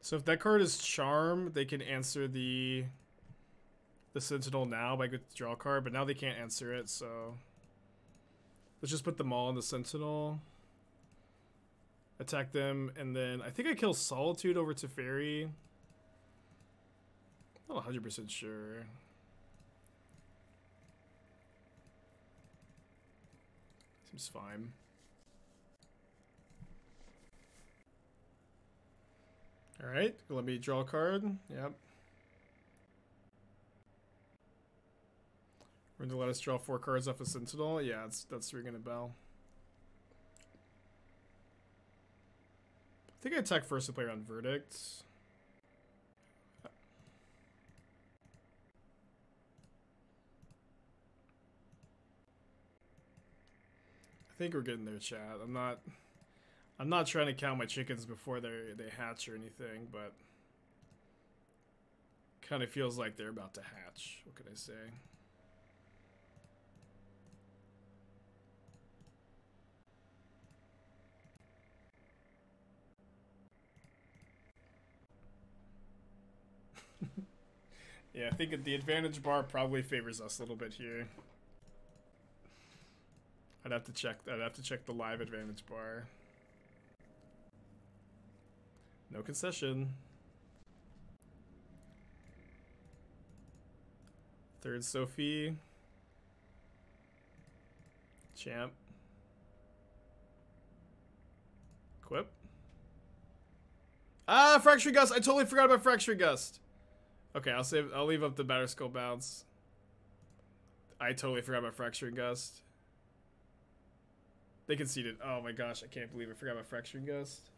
So if that card is Charm, they can answer the the Sentinel now by draw card, but now they can't answer it, so let's just put them all in the Sentinel. Attack them, and then I think I kill Solitude over Teferi. Not 100% sure. Seems fine. Alright, let me draw a card. Yep. We're gonna let us draw four cards off a Sentinel. Yeah, that's that's ringing a bell. I think I attack first to play around Verdict. I think we're getting there, chat. I'm not. I'm not trying to count my chickens before they they hatch or anything, but kind of feels like they're about to hatch. What can I say? Yeah, I think the advantage bar probably favors us a little bit here. I'd have to check. I'd have to check the live advantage bar. No concession. Third Sophie. Champ. Quip. Ah, Fracture Gust! I totally forgot about Fracture Gust! Okay, I'll save I'll leave up the Batterskull bounce. I totally forgot about Fracturing Gust. They conceded. Oh my gosh, I can't believe I forgot about Fracturing Gust.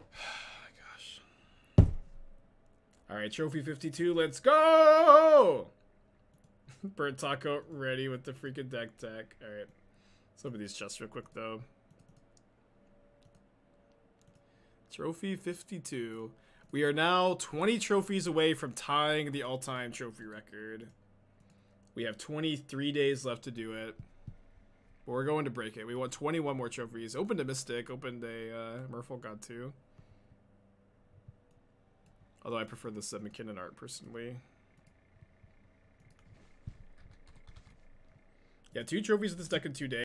my gosh. Alright, Trophy 52, let's go! Bird Taco ready with the freaking deck deck. Alright. Let's open these chests real quick though. Trophy 52. We are now 20 trophies away from tying the all-time trophy record. We have 23 days left to do it. But we're going to break it. We want 21 more trophies. Opened a Mystic, opened a uh, Merfolk God 2. Although I prefer the uh, McKinnon art personally. Yeah, two trophies with this deck in two days.